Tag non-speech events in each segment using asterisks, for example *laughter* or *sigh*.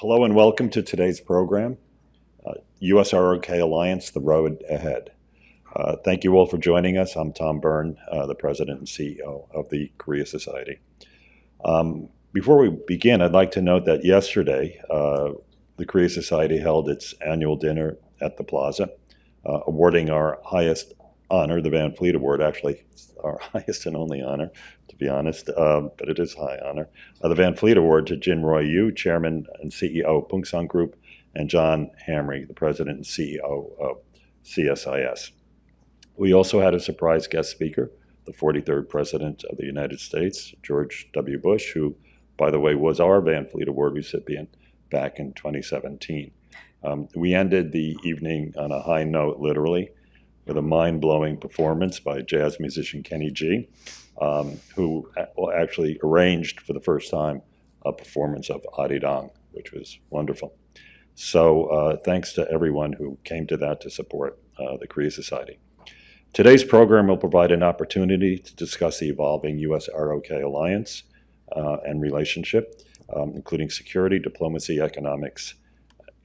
Hello and welcome to today's program, uh, USROK Alliance, The Road Ahead. Uh, thank you all for joining us. I'm Tom Byrne, uh, the President and CEO of the Korea Society. Um, before we begin, I'd like to note that yesterday, uh, the Korea Society held its annual dinner at the Plaza, uh, awarding our highest honor, the Van Fleet Award, actually *laughs* our highest and only honor, to be honest, um, but it is high honor. Uh, the Van Fleet Award to Jin Roy Ryu, Chairman and CEO of Poongsan Group, and John Hamre, the President and CEO of CSIS. We also had a surprise guest speaker, the 43rd President of the United States, George W. Bush, who, by the way, was our Van Fleet Award recipient back in 2017. Um, we ended the evening on a high note, literally, with a mind blowing performance by jazz musician Kenny G, um, who actually arranged for the first time a performance of Arirang, which was wonderful. So, uh, thanks to everyone who came to that to support uh, the Korea Society. Today's program will provide an opportunity to discuss the evolving U.S. ROK alliance uh, and relationship, um, including security, diplomacy, economics,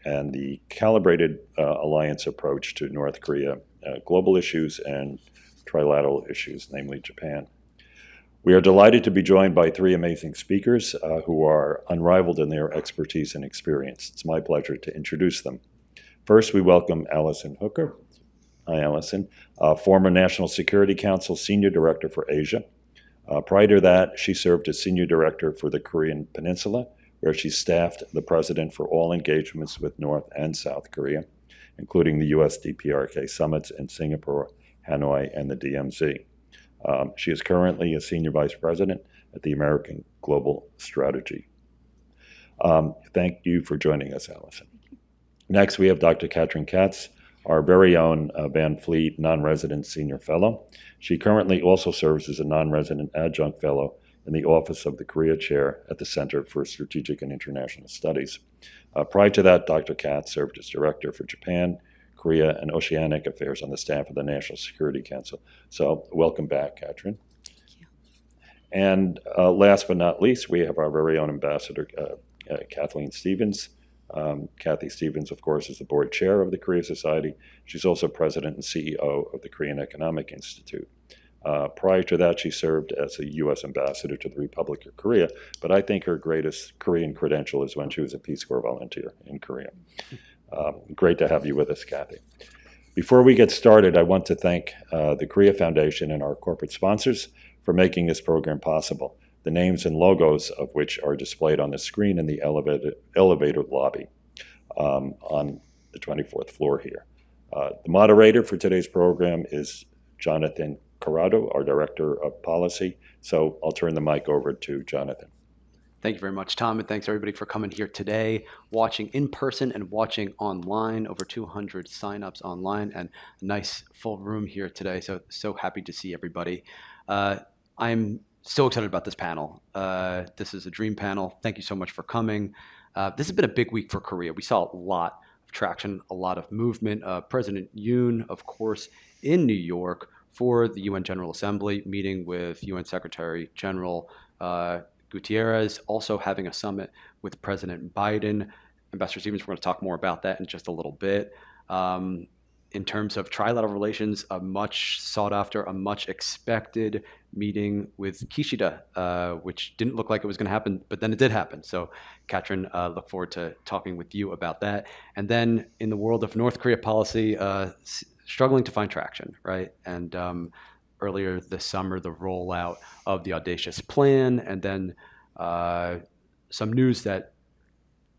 and the calibrated uh, alliance approach to North Korea, uh, global issues, and trilateral issues, namely Japan. We are delighted to be joined by three amazing speakers uh, who are unrivaled in their expertise and experience. It's my pleasure to introduce them. First, we welcome Allison Hooker. Hi, Allison. Uh, former National Security Council Senior Director for Asia. Uh, prior to that, she served as Senior Director for the Korean Peninsula where she staffed the president for all engagements with North and South Korea, including the US DPRK summits in Singapore, Hanoi, and the DMZ. Um, she is currently a senior vice president at the American Global Strategy. Um, thank you for joining us, Allison. Next, we have Dr. Katrin Katz, our very own uh, Van Fleet non resident senior fellow. She currently also serves as a non resident adjunct fellow in the office of the Korea Chair at the Center for Strategic and International Studies. Uh, prior to that, Dr. Katz served as Director for Japan, Korea, and Oceanic Affairs on the staff of the National Security Council. So, welcome back, Katrin. And uh, last but not least, we have our very own ambassador, uh, uh, Kathleen Stephens. Um, Kathy Stephens, of course, is the board chair of the Korea Society. She's also president and CEO of the Korean Economic Institute. Uh, prior to that, she served as a U.S. ambassador to the Republic of Korea, but I think her greatest Korean credential is when she was a Peace Corps volunteer in Korea. Um, great to have you with us, Kathy. Before we get started, I want to thank uh, the Korea Foundation and our corporate sponsors for making this program possible, the names and logos of which are displayed on the screen in the elevator, elevator lobby um, on the 24th floor here. Uh, the moderator for today's program is Jonathan Corrado, our Director of Policy. So I'll turn the mic over to Jonathan. Thank you very much, Tom, and thanks everybody for coming here today, watching in person and watching online. Over 200 signups online and a nice full room here today. So so happy to see everybody. Uh, I'm so excited about this panel. Uh, this is a dream panel. Thank you so much for coming. Uh, this has been a big week for Korea. We saw a lot of traction, a lot of movement. Uh, President Yoon, of course, in New York for the UN General Assembly, meeting with UN Secretary General uh, Guterres, also having a summit with President Biden. Ambassador Stephens, we're going to talk more about that in just a little bit. Um, in terms of trilateral relations, a much sought after, a much expected meeting with Kishida, uh, which didn't look like it was going to happen, but then it did happen. So, Katrin, uh, look forward to talking with you about that. And then in the world of North Korea policy, uh, struggling to find traction, right? And um, earlier this summer, the rollout of the audacious plan, and then uh, some news that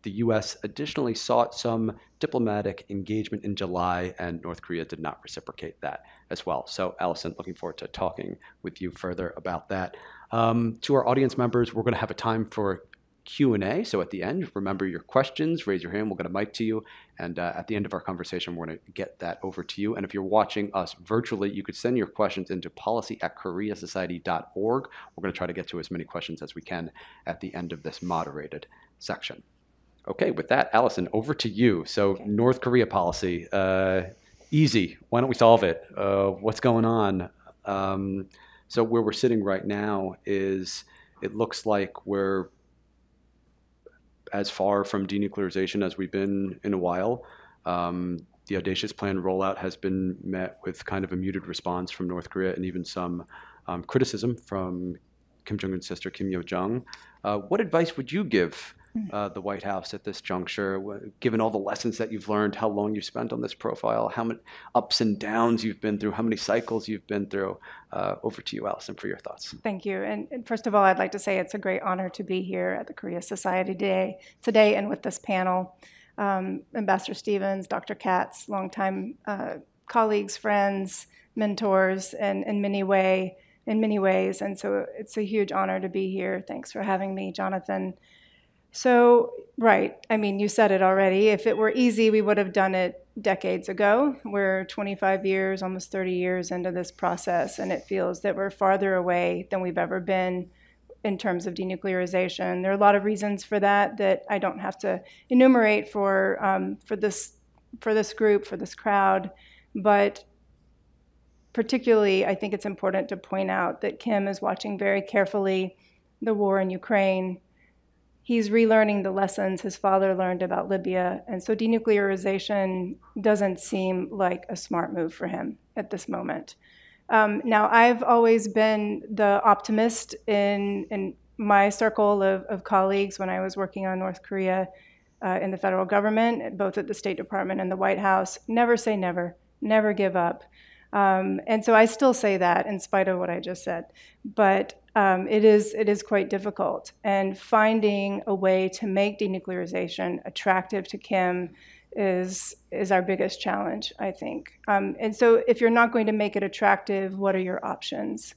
the U.S. additionally sought some diplomatic engagement in July, and North Korea did not reciprocate that as well. So, Allison, looking forward to talking with you further about that. Um, to our audience members, we're going to have a time for Q&A. So at the end, remember your questions, raise your hand, we'll get a mic to you. And uh, at the end of our conversation, we're going to get that over to you. And if you're watching us virtually, you could send your questions into policy at koreasociety.org. We're going to try to get to as many questions as we can at the end of this moderated section. Okay, with that, Allison, over to you. So North Korea policy, uh, easy. Why don't we solve it? Uh, what's going on? Um, so where we're sitting right now is it looks like we're as far from denuclearization as we've been in a while. Um, the audacious plan rollout has been met with kind of a muted response from North Korea and even some um, criticism from Kim Jong Un's sister, Kim Yo Jong. Uh, what advice would you give uh, the White House at this juncture, given all the lessons that you've learned, how long you've spent on this profile, how many ups and downs you've been through, how many cycles you've been through? Uh, over to you, Allison, for your thoughts. Thank you. And, and, first of all, I'd like to say it's a great honor to be here at the Korea Society Day today and with this panel. Um, Ambassador Stephens, Dr. Katz, longtime uh, colleagues, friends, mentors, and in many way, in many ways. And so it's a huge honor to be here. Thanks for having me, Jonathan. So, right, I mean, you said it already. If it were easy, we would have done it decades ago. We're 25 years, almost 30 years into this process, and it feels that we're farther away than we've ever been in terms of denuclearization. There are a lot of reasons for that that I don't have to enumerate for um, for this for this group for this crowd, but particularly I think it's important to point out that Kim is watching very carefully the war in Ukraine he's relearning the lessons his father learned about Libya. And so denuclearization doesn't seem like a smart move for him at this moment. Um, now, I've always been the optimist in, in my circle of, of colleagues when I was working on North Korea uh, in the federal government, both at the State Department and the White House. Never say never, never give up. Um, and so I still say that in spite of what I just said. But um, it is it is quite difficult, and finding a way to make denuclearization attractive to Kim is is our biggest challenge, I think. Um, and so, if you're not going to make it attractive, what are your options?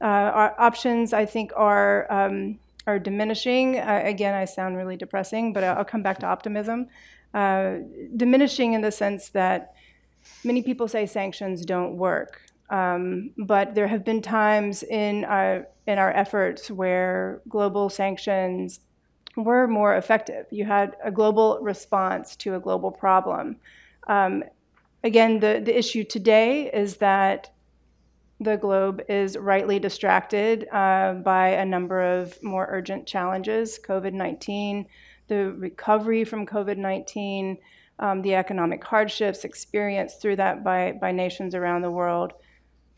Uh, our options, I think, are um, are diminishing. Uh, again, I sound really depressing, but I'll come back to optimism. Uh, diminishing in the sense that many people say sanctions don't work. Um, but there have been times in our, in our efforts where global sanctions were more effective. You had a global response to a global problem. Um, again, the, the issue today is that the globe is rightly distracted uh, by a number of more urgent challenges COVID 19, the recovery from COVID 19, um, the economic hardships experienced through that by, by nations around the world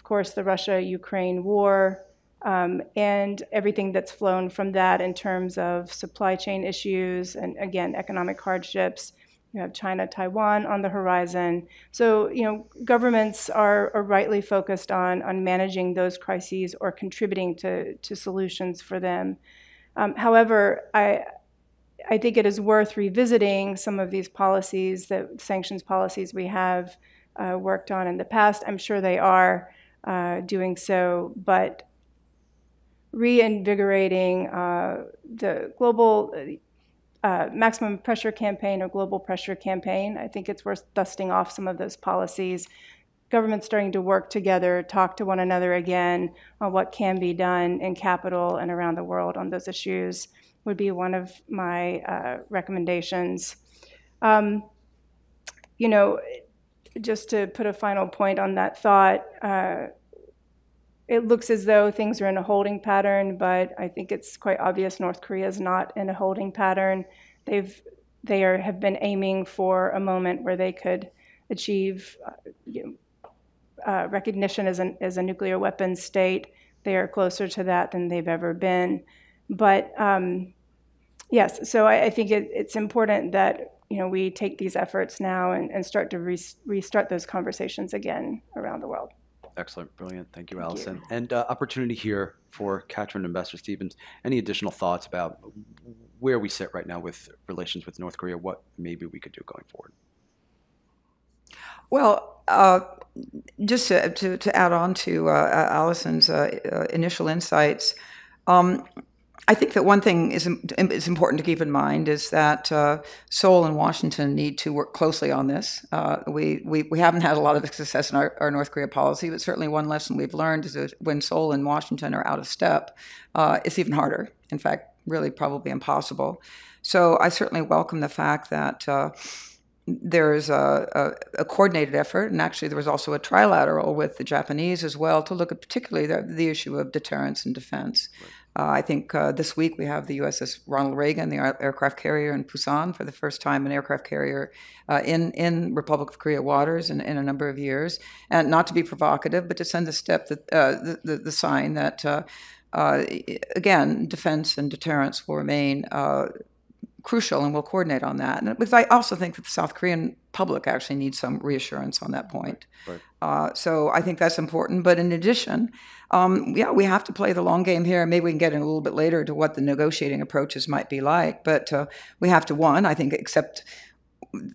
of course, the Russia Ukraine war, um, and everything that's flown from that in terms of supply chain issues and, again, economic hardships. You have China, Taiwan on the horizon. So, you know, governments are, are rightly focused on, on managing those crises or contributing to, to solutions for them. Um, however, I, I think it is worth revisiting some of these policies, the sanctions policies we have uh, worked on in the past. I'm sure they are uh, doing so, but reinvigorating uh, the global uh, maximum pressure campaign or global pressure campaign. I think it's worth dusting off some of those policies. Governments starting to work together, talk to one another again on what can be done in capital and around the world on those issues would be one of my uh, recommendations. Um, you know, just to put a final point on that thought, uh, it looks as though things are in a holding pattern, but I think it's quite obvious North Korea is not in a holding pattern. They've they are have been aiming for a moment where they could achieve uh, you know, uh, recognition as, an, as a nuclear weapons state. They are closer to that than they've ever been. But um, yes, so I, I think it, it's important that you know, we take these efforts now and, and start to re- restart those conversations again around the world. Excellent, brilliant. Thank you, Allison. You. And uh, opportunity here for Katrin and Ambassador Stephens. Any additional thoughts about where we sit right now with relations with North Korea? What maybe we could do going forward? Well, uh, just to, to, to, add on to uh, Allison's uh, uh, initial insights, um, I think that one thing is, is important to keep in mind is that uh, Seoul and Washington need to work closely on this. Uh, we, we, we haven't had a lot of success in our, our, North Korea policy, but certainly one lesson we've learned is that when Seoul and Washington are out of step, uh, it's even harder. In fact, really probably impossible. So I certainly welcome the fact that uh, there is a, a, a, coordinated effort, and actually there was also a trilateral with the Japanese as well to look at particularly the, the issue of deterrence and defense. Right. Uh, I think uh, this week we have the USS Ronald Reagan, the aircraft carrier in Busan, for the first time, an aircraft carrier uh, in in Republic of Korea waters in, in a number of years. And not to be provocative, but to send the step that uh, the, the, the sign that. Uh, uh, again, defense and deterrence will remain crucial, and we'll coordinate on that. And because I also think that the South Korean public actually needs some reassurance on that point. Right. Uh, so I think that's important. But in addition, um, yeah, we have to play the long game here. Maybe we can get in a little bit later to what the negotiating approaches might be like. But uh, we have to one, I think, accept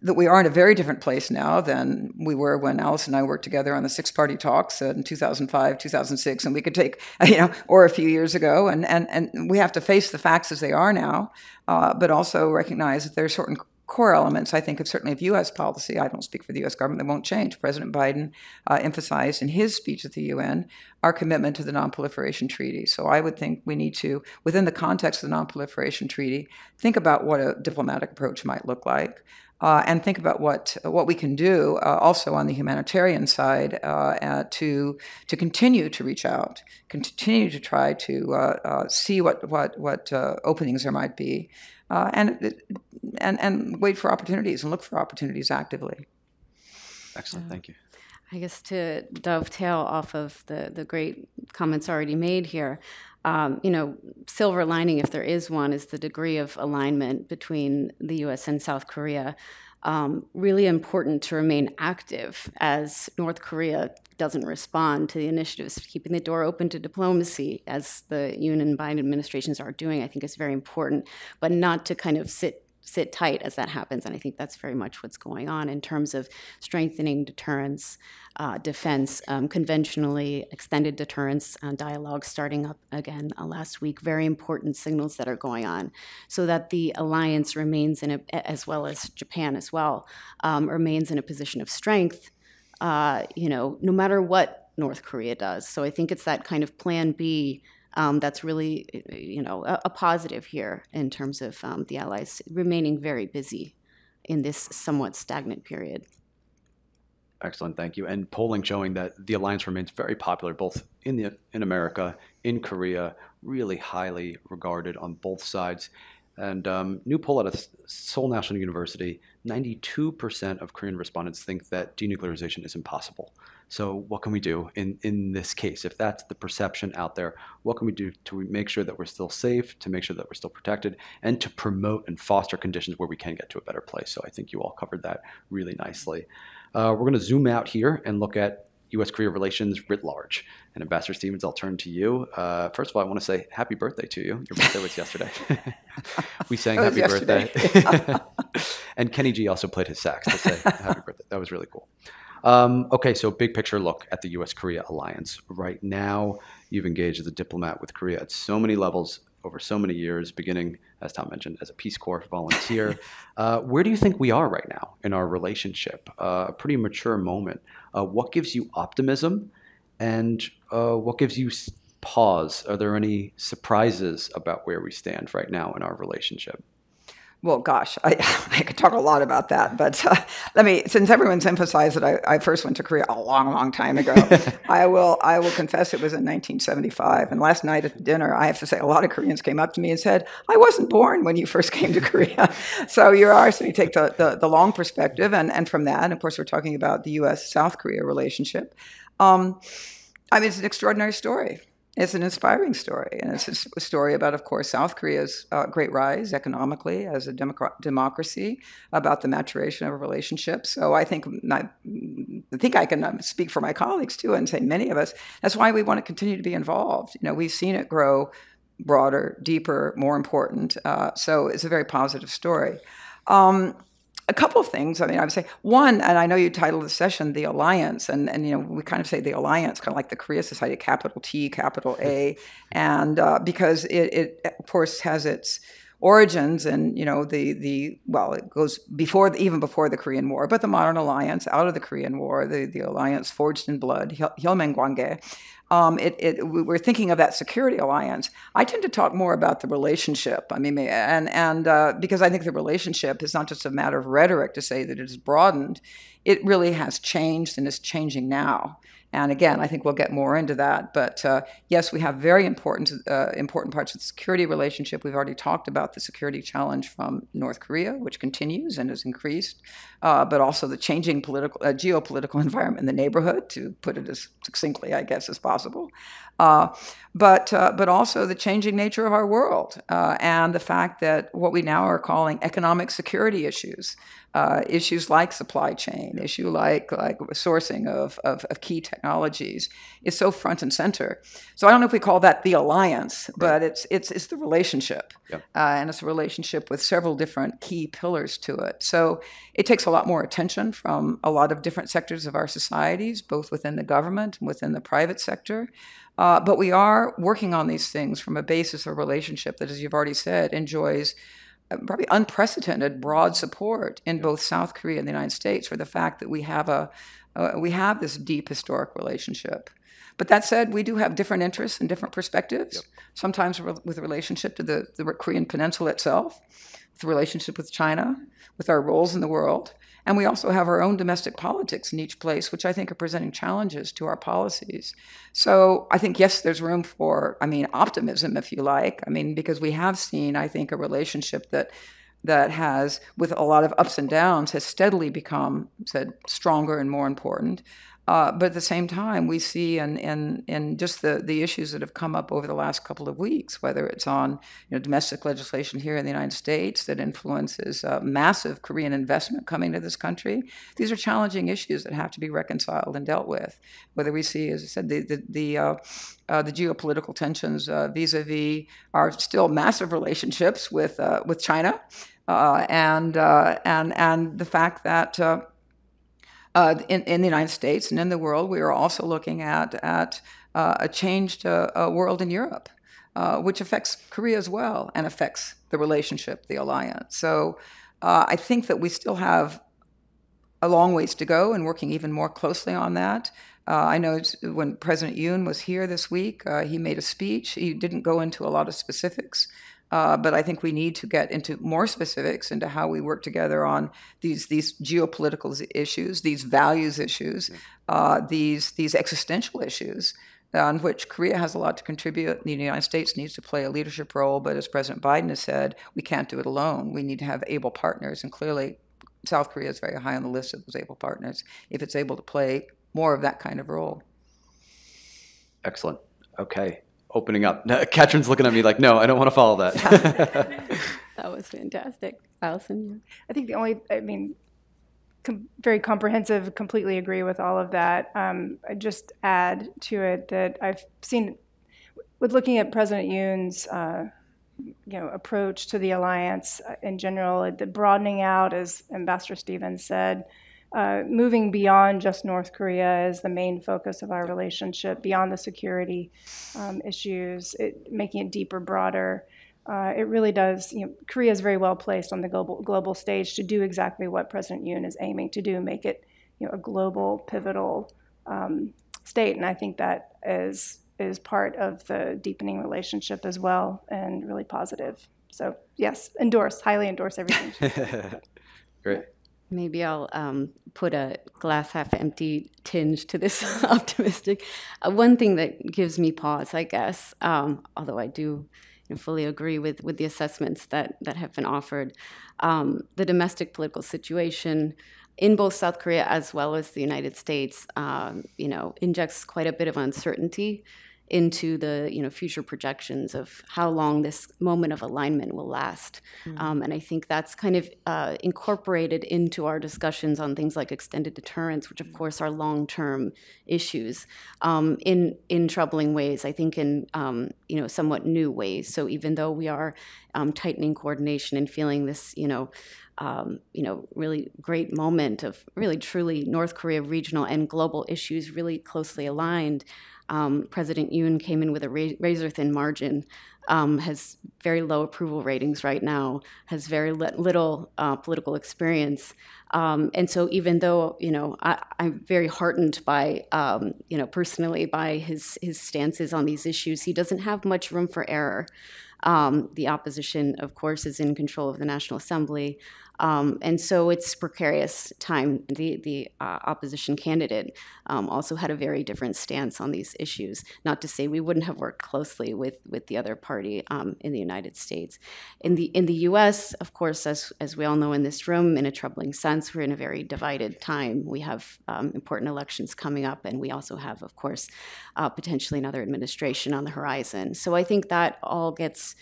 that we are in a very different place now than we were when Alice and I worked together on the six party talks in 2005, 2006, and we could take, *laughs* you know, or a few years ago, and, and, and we have to face the facts as they are now, uh, but also recognize that there are certain core elements, I think, of certainly of U.S. policy. I don't speak for the U.S. government; that won't change. President Biden uh, emphasized in his speech at the UN our commitment to the Non-Proliferation Treaty. So I would think we need to, within the context of the Non-Proliferation Treaty, think about what a diplomatic approach might look like uh, and think about what what we can do uh, also on the humanitarian side uh, to to continue to reach out, continue to try to uh, uh, see what what what uh, openings there might be, and and and wait for opportunities and look for opportunities actively. Excellent, thank you. I guess to dovetail off of the, the great comments already made here, um, you know, silver lining, if there is one, is the degree of alignment between the U.S. and South Korea. Um, really important to remain active as North Korea doesn't respond to the initiatives keeping the door open to diplomacy, as the Yoon and Biden administrations are doing. I think is very important, but not to kind of sit sit tight as that happens. And I think that's very much what's going on in terms of strengthening deterrence, uh, defense, um, conventionally extended deterrence uh, dialogue starting up again uh, last week. Very important signals that are going on, so that the alliance remains in a, as well as Japan as well, um, remains in a position of strength. Uh, you know, no matter what North Korea does. So I think it's that kind of Plan B um, that's really, you know, a, a, positive here in terms of um, the Allies remaining very busy in this somewhat stagnant period. Excellent, thank you. And polling showing that the alliance remains very popular both in the in America, in Korea, really highly regarded on both sides. And um, new poll out of Seoul National University, 92% of Korean respondents think that denuclearization is impossible. So what can we do in, in this case? If that's the perception out there, what can we do to make sure that we're still safe, to make sure that we're still protected, and to promote and foster conditions where we can get to a better place? So I think you all covered that really nicely. Uh, we're going to zoom out here and look at U.S. Korea relations writ large. And Ambassador Stephens, I'll turn to you. Uh, first of all, I want to say happy birthday to you. Your birthday was yesterday. *laughs* we sang happy yesterday. birthday. *laughs* and Kenny G also played his sax to say happy birthday. That was really cool. Um, okay, so big picture look at the U.S. Korea alliance. Right now, you've engaged as a diplomat with Korea at so many levels over so many years, beginning, as Tom mentioned, as a Peace Corps volunteer. *laughs* uh, where do you think we are right now in our relationship? Uh, a pretty mature moment. Uh, what gives you optimism, and uh, what gives you pause? Are there any surprises about where we stand right now in our relationship? Well, gosh, I, *laughs* I could talk a lot about that, but uh, let me, since everyone's emphasized that I, I, first went to Korea a long, long time ago, *laughs* I will, I will confess it was in 1975. And last night at dinner, I have to say, a lot of Koreans came up to me and said, "I wasn't born when you first *laughs* came to Korea." so you're asking me to take the, the, the, long perspective, and and from that, and of course, we're talking about the U.S. South Korea relationship. Um, I mean, it's an extraordinary story. It's an inspiring story, and it's a story about, of course, South Korea's uh, great rise economically as a democracy, about the maturation of a relationship. So I think I think I can um, speak for my colleagues too, and say many of us. That's why we want to continue to be involved. You know, we've seen it grow broader, deeper, more important. Uh, so it's a very positive story. Um, a couple of things. I mean, I would say one, and I know you titled the session "The Alliance," and and you know we kind of say the Alliance, kind of like the Korea Society, capital T, capital A, and uh, because it, it of course has its origins and you know the the well it goes before even before the Korean War but the modern alliance out of the Korean War the the alliance forged in blood Hyeolmaeng um, it, it, we're thinking of that security alliance. I tend to talk more about the relationship. I mean, and and uh, because I think the relationship is not just a matter of rhetoric to say that it has broadened. It really has changed and is changing now. And again, I think we'll get more into that. But uh, yes, we have very important uh, important parts of the security relationship. We've already talked about the security challenge from North Korea, which continues and has increased, uh, but also the changing political uh, geopolitical *laughs* environment in the neighborhood, to put it as succinctly, I guess, as possible. Uh, but uh, but also the changing nature of our world and the fact that what we now are calling economic security issues uh, issues like supply chain, issue like like sourcing of, of, of, key technologies is so front and center. So I don't know if we call that the alliance, but it's it's it's the relationship, yep. uh, and it's a relationship with several different key pillars to it. So it takes a lot more attention from a lot of different sectors of our societies, both within the government and within the private sector. Uh, but we are working on these things from a basis of relationship that, as you've already said, enjoys probably unprecedented broad support in both South Korea and the United States for the fact that we have a uh, we have this deep historic relationship. But that said, we do have different interests and different perspectives. Yep. Sometimes with relationship to the, the Korean Peninsula itself, with the relationship with China, with our roles in the world, and we also have our own domestic politics in each place, which I think are presenting challenges to our policies. So I think, yes, there's room for, I mean, optimism, if you like. I mean, because we have seen, I think, a relationship that that has, with a lot of ups and downs, has steadily become said stronger and more important. Uh, but at the same time, we see in, in, in just the, the issues that have come up over the last couple of weeks, whether it's on you know, domestic legislation here in the United States that influences uh, massive Korean investment coming to this country, these are challenging issues that have to be reconciled and dealt with. Whether we see, as I said, the, the, the, uh, uh the geopolitical tensions uh, vis-a-vis our still massive relationships with, uh, with China, and, and, and the fact that uh, in, in, the United States and in the world, we are also looking at, at uh, a changed uh, world in Europe, uh, which affects Korea as well and affects the relationship, the alliance. So uh, I think that we still have a long ways to go and working even more closely on that. Uh, I know when President Yoon was here this week, he made a speech. He didn't go into a lot of specifics. Uh, but I think we need to get into more specifics into how we work together on these these geopolitical issues, these values issues, uh, these these existential issues on which Korea has a lot to contribute. The United States needs to play a leadership role, but as President Biden has said, we can't do it alone. We need to have able partners, and clearly, South Korea is very high on the list of those able partners if it's able to play more of that kind of role. Excellent. Okay opening up. *laughs* Katrin's looking at me like, no, I don't want to follow that. *laughs* *laughs* that was fantastic. Allison? I think the only, I mean, com- very comprehensive, completely agree with all of that. Um, I just add to it that I've seen, with looking at President Yoon's, uh, you know, approach to the alliance uh, in general, the broadening out, as Ambassador Stephens said, uh, moving beyond just North Korea is the main focus of our relationship, beyond the security um, issues, it, making it deeper, broader. Uh, it really does. You know, Korea is very well placed on the global global stage to do exactly what President Yoon is aiming to do, make it you know a global pivotal um, state, and I think that is is part of the deepening relationship as well, and really positive. So yes, endorse, highly endorse everything. *laughs* Great. Maybe I'll um, put a glass half empty tinge to this *laughs* optimistic. Uh, one thing that gives me pause, I guess, um, although I do you know, fully agree with, with the assessments that, that have been offered, um, the domestic political situation in both South Korea as well as the United States, um, you know, injects quite a bit of uncertainty into the you know future projections of how long this moment of alignment will last mm-hmm. um, and i think that's kind of uh, incorporated into our discussions on things like extended deterrence which of mm-hmm. course are long-term issues um, in in troubling ways i think in um, you know somewhat new ways so even though we are um, tightening coordination and feeling this you know um, you know, really great moment of really truly North Korea regional and global issues really closely aligned um, President Yoon came in with a razor thin margin, um, has very low approval ratings right now, has very li- little uh, political experience. Um, and so, even though you know, I, am very heartened by um, you know personally by his his stances on these issues, he doesn't have much room for error. Um, the opposition, of course, is in control of the National Assembly. Um, and so it's precarious time. The the uh, opposition candidate um, also had a very different stance on these issues. Not to say we wouldn't have worked closely with with the other party um, in the United States. In the in the U.S., of course, as as we all know in this room, in a troubling sense, we're in a very divided time. We have um, important elections coming up, and we also have, of course, uh, potentially another administration on the horizon. So I think that all gets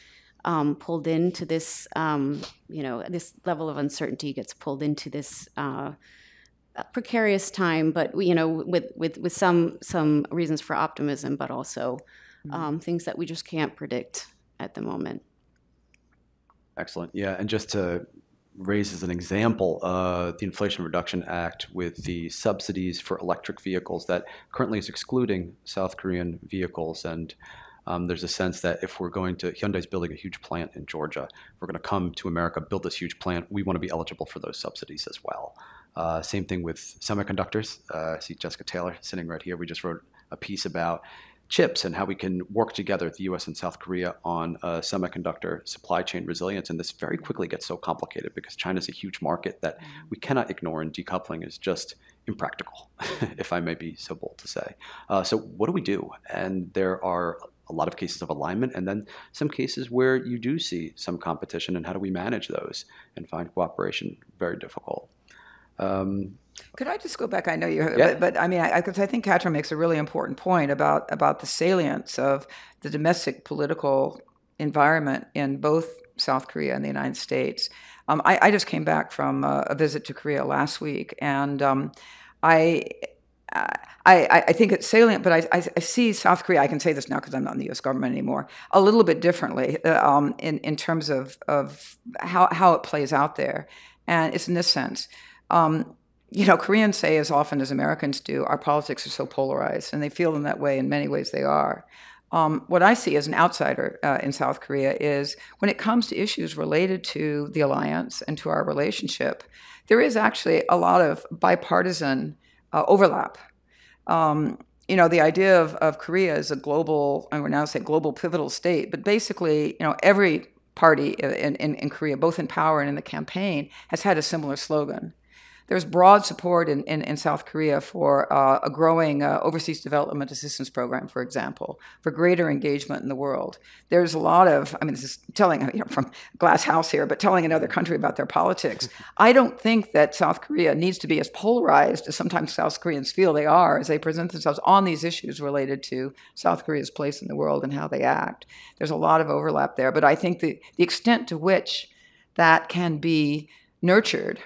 um, pulled into this, um, you know, this level of uncertainty gets pulled into this uh, precarious time, but you know, with with with some some reasons for optimism, but also um, things that we just can't predict at the moment. Excellent. Yeah, and just to raise as an example, uh, the Inflation Reduction Act with the subsidies for electric vehicles that currently is excluding South Korean vehicles and um, there's a sense that if we're going to, Hyundai's building a huge plant in Georgia, if we're going to come to America, build this huge plant, we want to be eligible for those subsidies as well. Uh, same thing with semiconductors. Uh, I see Jessica Taylor sitting right here. We just wrote a piece about chips and how we can work together, the US and South Korea, on uh, semiconductor supply chain resilience. And this very quickly gets so complicated because China is a huge market that we cannot ignore, and decoupling is just impractical, *laughs* if I may be so bold to say. Uh, so, what do we do? And there are a lot of cases of alignment, and then some cases where you do see some competition, and how do we manage those and find cooperation? Very difficult. Um, Could I just go back? I know you, Yeah. but, but I mean, I, because I think Katrin makes a really important point about about the salience of the domestic political environment in both South Korea and the United States. Um, I, I just came back from uh, a visit to Korea last week, and um, I. I, I think it's salient, but I, I, I see South Korea. I can say this now because I'm not in the U.S. government anymore. A little bit differently uh, um, in in terms of of how how it plays out there, and it's in this sense. Um, you know, Koreans say as often as Americans do, our politics are so polarized, and they feel in that way. In many ways, they are. Um, what I see as an outsider uh, in South Korea is when it comes to issues related to the alliance and to our relationship, there is actually a lot of bipartisan uh, overlap. Um, you know, the idea of, of Korea as a global, I would now say global pivotal state, but basically, you know, every party in, in, in Korea, both in power and in the campaign, has had a similar slogan. There's broad support in, in, in South Korea for uh, a growing uh, overseas development assistance program, for example, for greater engagement in the world. There's a lot of, I mean, this is telling, you know, from glass house here, but telling another country about their politics. I don't think that South Korea needs to be as polarized as sometimes South Koreans feel they are as they present themselves on these issues related to South Korea's place in the world and how they act. There's a lot of overlap there, but I think the, the extent to which that can be nurtured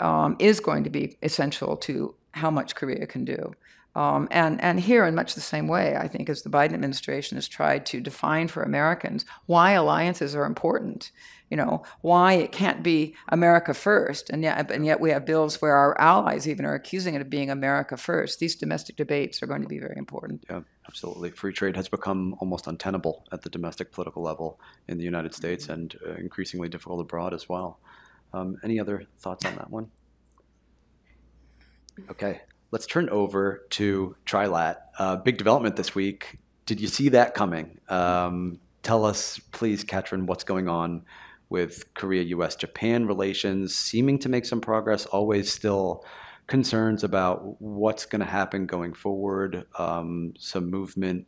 um, is going to be essential to how much Korea can do. Um, and, and here, in much the same way, I think, as the Biden administration has tried to define for Americans why alliances are important, you know, why it can't be America first, and yet, and yet we have bills where our allies even are accusing it of being America first. These domestic debates are going to be very important. Yeah, absolutely. Free trade has become almost untenable at the domestic political level in the United States and uh, increasingly difficult abroad as well. Um, any other thoughts on that one? Okay, let's turn over to Trilat. Uh, big development this week. Did you see that coming? Um, tell us, please, Katrin, what's going on with Korea, US, Japan relations, seeming to make some progress, always still concerns about what's going to happen going forward, um, some movement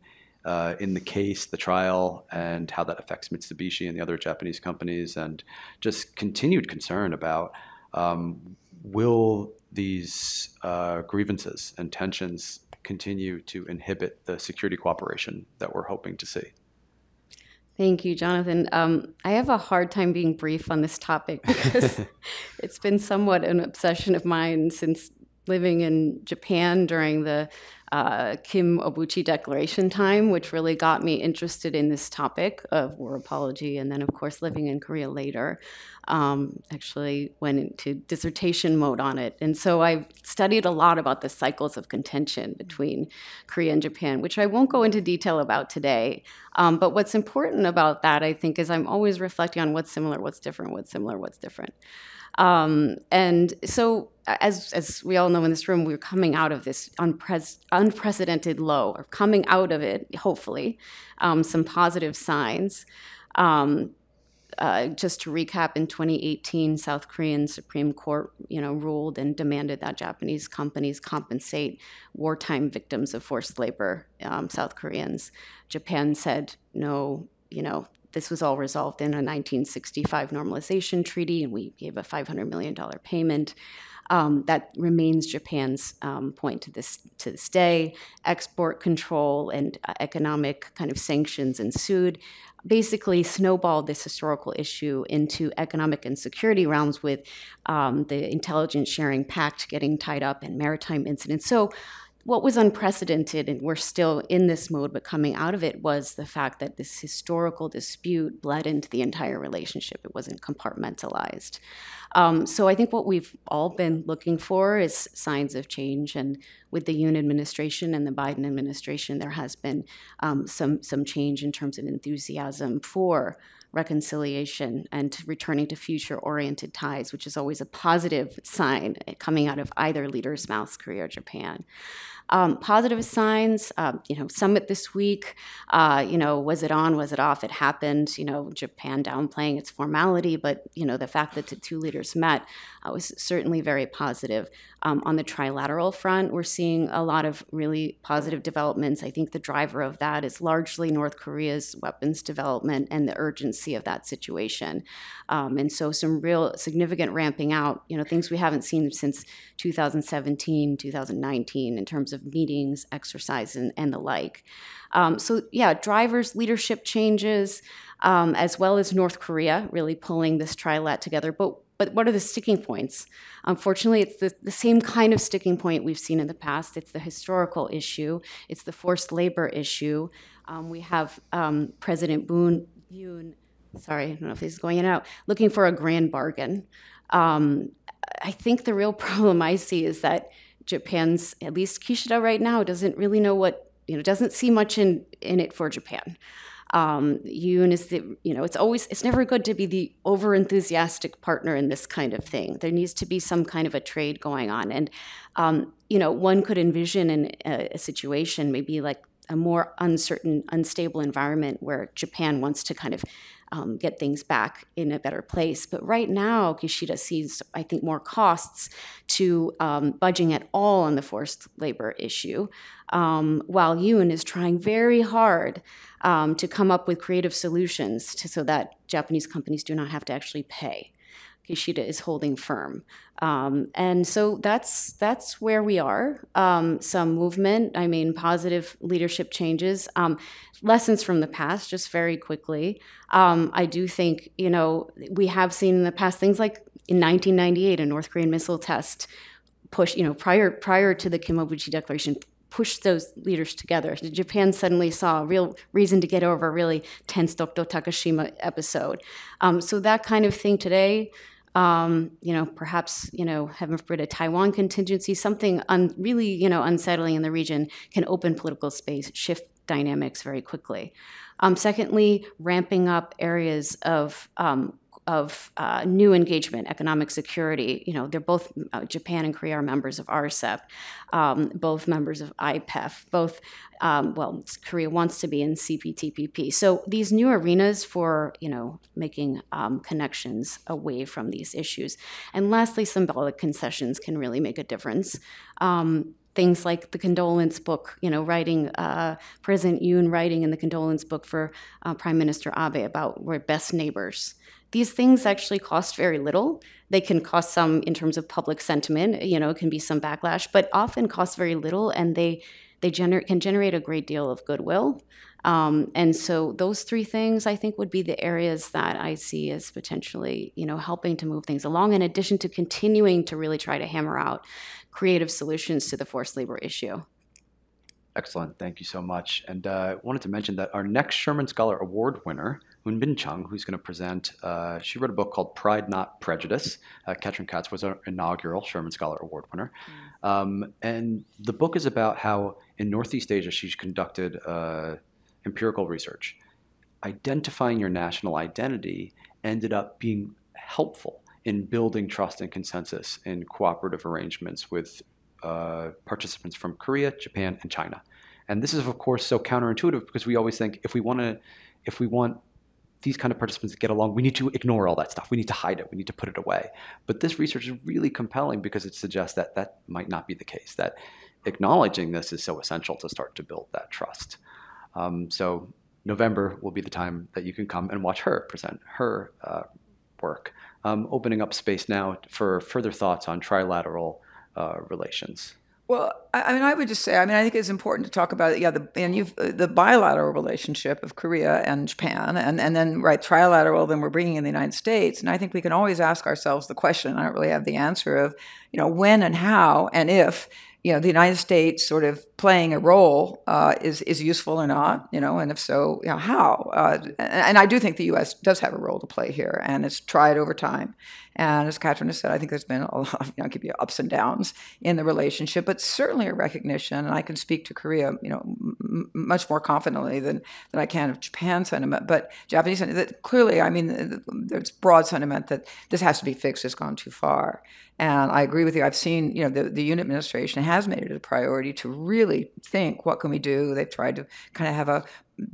in the case, the trial, and how that affects Mitsubishi and the other Japanese companies, and just continued concern about um, will these uh, grievances and tensions continue to inhibit the security cooperation that we're hoping to see. Thank you, Jonathan. Um, I have a hard time being brief on this topic because *laughs* it's been somewhat an obsession of mine since living in Japan during the uh, Kim Obuchi Declaration time, which really got me interested in this topic of war apology. And then, of course, living in Korea later, um, actually went into dissertation mode on it. And so I studied a lot about the cycles of contention between Korea and Japan, which I won't go into detail about today. Um, but what's important about that, I think, is I'm always reflecting on what's similar, what's different, what's similar, what's different. Um, and so, as, as we all know in this room, we're coming out of this unpre- unprecedented low, or coming out of it, hopefully, um, some positive signs. Um, uh, just to recap, in 2018, South Korean Supreme Court, you know, ruled and demanded that Japanese companies compensate wartime victims of forced labor, um, South Koreans. Japan said no. You know, this was all resolved in a 1965 normalization treaty, and we gave a $500 million payment. Um, that remains Japan's um, point to this to this day. Export control and uh, economic kind of sanctions ensued. Basically, snowballed this historical issue into economic and security realms with um, the intelligence sharing pact getting tied up in maritime incidents. So what was unprecedented, and we're still in this mode, but coming out of it, was the fact that this historical dispute bled into the entire relationship. It wasn't compartmentalized. Um, so I think what we've all been looking for is signs of change. And with the Yoon administration and the Biden administration, there has been um, some some change in terms of enthusiasm for reconciliation and returning to future oriented ties, which is always a positive sign coming out of either leader's mouth, Korea or Japan. Um, positive signs, um, you know, summit this week, uh, you know, was it on, was it off? It happened, you know, Japan downplaying its formality, but, you know, the fact that the two leaders met uh, was certainly very positive. Um, on the trilateral front, we're seeing a lot of really positive developments. I think the driver of that is largely North Korea's weapons development and the urgency of that situation. Um, and so, some real significant ramping out, you know, things we haven't seen since 2017, 2019 in terms of meetings, exercise, and, and the like. Um, so, yeah, drivers, leadership changes, um, as well as North Korea really pulling this trilat together. But but what are the sticking points? Unfortunately, it's the, the same kind of sticking point we've seen in the past. It's the historical issue, it's the forced labor issue. Um, we have um, President Boon, Yoon, sorry, I don't know if he's going in out, looking for a grand bargain. Um, I think the real *laughs* problem I see is that Japan's, at least Kishida right now, doesn't really know what, you know, doesn't see much in, in it for Japan um, Yoon is the you know it's always it's never good to be the over enthusiastic partner in this kind of thing. There needs to be some kind of a trade going on, and um, you know one could envision in a, a situation maybe like a more uncertain, unstable environment where Japan wants to kind of um, get things back in a better place. But right now, Kishida sees, I think, more costs to um, budging at all on the forced labor issue, um, while Yoon is trying very hard um, to come up with creative solutions to, so that Japanese companies do not have to actually pay. Kishida is holding firm. Um, and so that's that's where we are. Um, some movement, I mean, positive leadership changes, um, lessons from the past, just very quickly. Um, I do think you know we have seen in the past things like in 1998 a North Korean missile test push. You know, prior prior to the Kim-Obuchi Declaration, pushed those leaders together. Japan suddenly saw a real reason to get over a really tense Dokdo Takeshima episode. Um, so that kind of thing today, um, you know, perhaps, you know, heaven forbid, a Taiwan contingency, something un- really, you know, unsettling in the region can open political space, shift dynamics very quickly. Um, secondly, ramping up areas of um, of uh, new engagement, economic security. You know, they're both uh, Japan and Korea are members of RCEP, um, both members of IPEF, both. Um, well, Korea wants to be in CPTPP. So these new arenas for you know making um, connections away from these issues, and lastly, symbolic concessions can really make a difference um, things like the condolence book, you know, writing, uh, President Yoon writing in the condolence book for uh, Prime Minister Abe about we're best neighbors. These things actually cost very little. They can cost some in terms of public sentiment, you know, it can be some backlash, but often cost very little and they they gener- can generate a great deal of goodwill. Um, and so those three things I think would be the areas that I see as potentially, you know, helping to move things along in addition to continuing to really try to hammer out creative solutions to the forced labor issue. Excellent. Thank you so much. And uh, wanted to mention that our next Sherman Scholar Award winner Hoonbin Chung, who's going to present. Uh, she wrote a book called Pride Not Prejudice. Uh, Katrin Katz was our inaugural Sherman Scholar Award winner. Mm. Um, and the book is about how in Northeast Asia she's conducted uh, empirical research. Identifying your national identity ended up being helpful in building trust and consensus in cooperative arrangements with uh, participants from Korea, Japan, and China. And this is, of course, so counterintuitive because we always think if we want to, if we want these kind of participants get along, we need to ignore all that stuff. We need to hide it. We need to put it away. But this research is really compelling because it suggests that that might not be the case. That acknowledging this is so essential to start to build that trust. Um, so November will be the time that you can come and watch her present her uh, work, um, opening up space now for further thoughts on trilateral uh, relations. Well, I mean, I would just say, I mean, I think it's important to talk about, yeah, the and you've uh, the bilateral relationship of Korea and Japan, and and then right trilateral, then we're bringing in the United States, and I think we can always ask ourselves the question. I don't really have the answer of, you know, when and how and if you know the United States sort of playing a role uh, is is useful or not, you know, and if so, you know, how? Uh, and, I do think the U.S. does have a role to play here, and it's tried over time. And as Katrin has said, I think there's been a lot, of, you know, could be ups and downs in the relationship, but certainly a recognition. And I can speak to Korea, you know, m- much more confidently than than I can of Japan sentiment, but Japanese sentiment. That clearly, I mean, there's broad sentiment that this has to be fixed. It's gone too far. And I agree with you. I've seen, you know, the, the Yoon administration has made it a priority to really think, what can we do? They've tried to kind of have a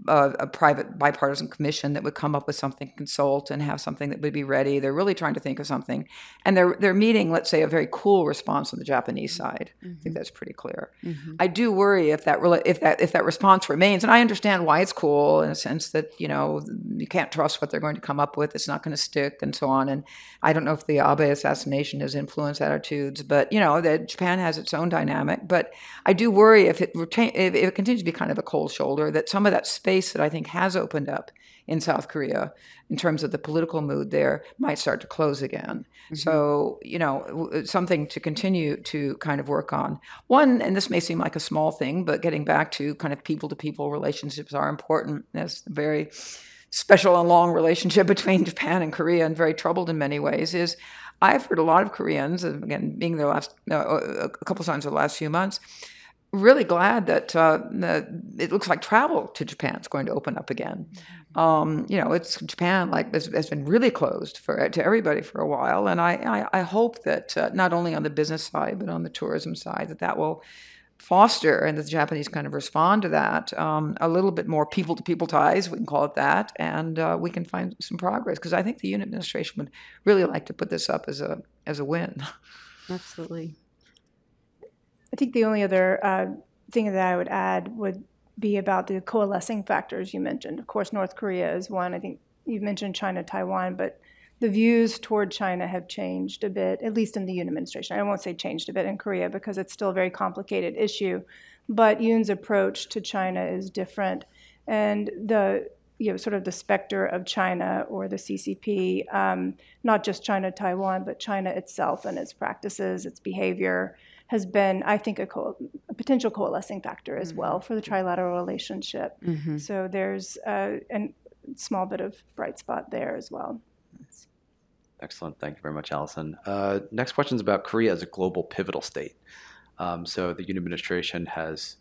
a, a, private bipartisan commission that would come up with something, consult, and have something that would be ready. They're really trying to think of something, and they're they're meeting, let's say, a very cool response on the Japanese side. Mm-hmm. I think that's pretty clear. Mm-hmm. I do worry if that re- if that if that response remains, and I understand why it's cool in a sense that you know you can't trust what they're going to come up with. It's not going to stick, and so on. And I don't know if the Abe assassination has influenced attitudes, but you know that Japan has its own dynamic. But I do worry if it retain, if it continues to be kind of a cold shoulder that some of that space that I think has opened up in South Korea in terms of the political mood there might start to close again. Mm-hmm. So, you know, something to continue to kind of work on. One, and this may seem like a small thing, but getting back to kind of people to people relationships are important. That's very special and long relationship *laughs* between Japan and Korea and very troubled in many ways is I've heard a lot of Koreans, again, being there last, uh, a couple times in the last few months, really glad that uh, it looks like travel to Japan is going to open up again. Mm-hmm. Um, you know, it's Japan like has, has, been really closed for to everybody for a while, and I I, I hope that uh, not only on the business side but on the tourism side that that will foster and the Japanese kind of respond to that um, a little bit more people to people ties, we can call it that, and uh, we can find some progress because I think the Yoon administration would really like to put this up as a as a win. *laughs* Absolutely. I think the only other uh, thing that I would add would be about the coalescing factors you mentioned. Of course, North Korea is one. I think you mentioned China, Taiwan, but the views toward China have changed a bit, at least in the Yoon administration. I won't say changed a bit in Korea because it's still a very complicated issue. But Yoon's approach to China is different. And the you know, sort of the specter of China or the CCP, um, not just China, Taiwan, but China itself and its practices, its behavior, has been, I think, a, co- a potential coalescing factor as mm-hmm. well for the trilateral relationship. Mm-hmm. So there's a, a, small bit of bright spot there as well. Excellent. Thank you very much, Allison. Uh, next question is about Korea as a global pivotal state. Um, so the Yoon administration has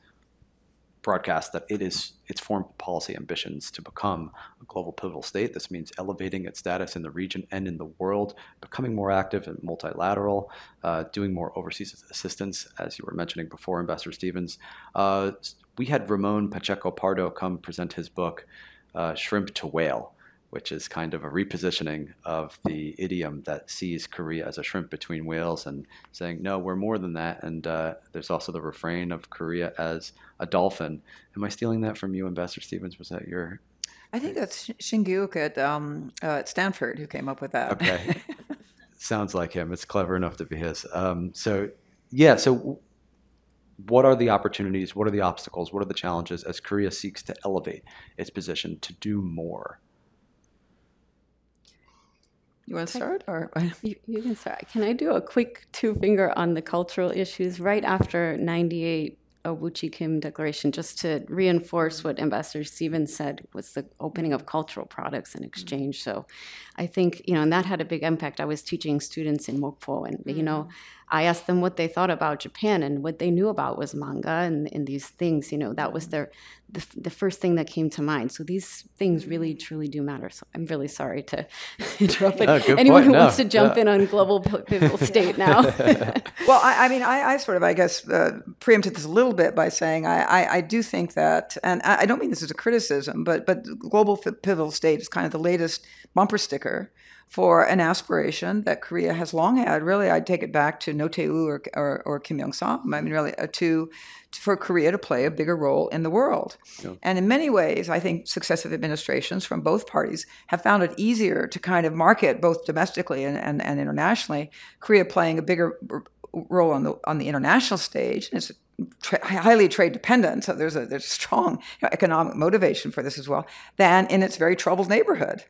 broadcast that it is its foreign policy ambitions to become a global pivotal state. This means elevating its status in the region and in the world, becoming more active and multilateral, uh, doing more overseas assistance, as you were mentioning before, Ambassador Stephens. Uh, we had Ramon Pacheco Pardo come present his book, uh, Shrimp to Whale which is kind of a repositioning of the idiom that sees Korea as a shrimp between whales and saying, no, we're more than that. And uh, there's also the refrain of Korea as a dolphin. Am I stealing that from you, Ambassador Stephens? Was that your. I think that's Shin Gi-Wook at, um, uh, at Stanford who came up with that. Okay. *laughs* Sounds like him. It's clever enough to be his. Um, so, yeah, so what are the opportunities? What are the obstacles? What are the challenges as Korea seeks to elevate its position to do more? You want to start, or you, you, can start? Can I do a quick two finger on the cultural issues right after '98 Obuchi Kim Declaration, just to reinforce what Ambassador Stephens said was the opening of cultural products and mm. exchange. So, I think you know, and that had a big impact. I was teaching students in Mokpo, and you know, mm. I asked them what they thought about Japan, and what they knew about was manga and, and these things. You know, that was their the, the first thing that came to mind. So these things really truly do matter. So I'm really sorry to *laughs* interrupt. But No, anyone point. who No, wants to jump yeah. in on global *laughs* pivotal state now. *laughs* Well, I, I mean, I, I sort of, I guess, uh, preempted this a little bit by saying I, I, I do think that, and I I don't mean this as a criticism, but but global pivotal state is kind of the latest bumper sticker for an aspiration that Korea has long had. Really, I'd take it back to Roh Tae-woo or, or, or Kim Young Sam. I mean, really, uh, to for Korea to play a bigger role in the world. And in many ways, I think successive administrations from both parties have found it easier to kind of market both domestically and, and, and internationally, Korea playing a bigger role on the on the international stage. And it's tra- highly trade dependent, so there's a there's strong you know, economic motivation for this as well. Than in its very troubled neighborhood,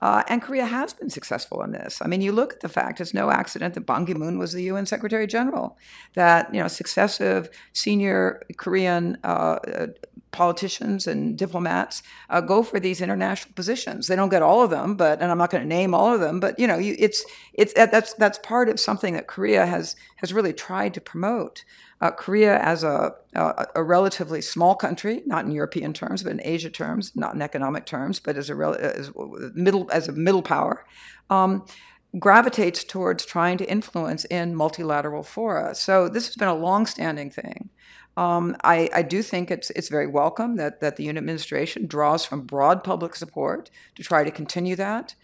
uh, and Korea has been successful in this. I mean, you look at the fact; it's no accident that Ban Ki-moon was the UN Secretary General. That you know, successive senior Korean uh, uh, politicians and diplomats uh, go for these international positions. They don't get all of them, but and I'm not going to name all of them, but you know, you, it's it's that's that's part of something that Korea has has really tried to promote. Uh, Korea as a, a a relatively small country, not in European terms, but in Asia terms, not in economic terms, but as a rel- as middle as a middle power. Um, gravitates towards trying to influence in multilateral fora. So this has been a long-standing thing. Um, I, I do think it's it's very welcome that that the Yoon administration draws from broad public support to try to continue that.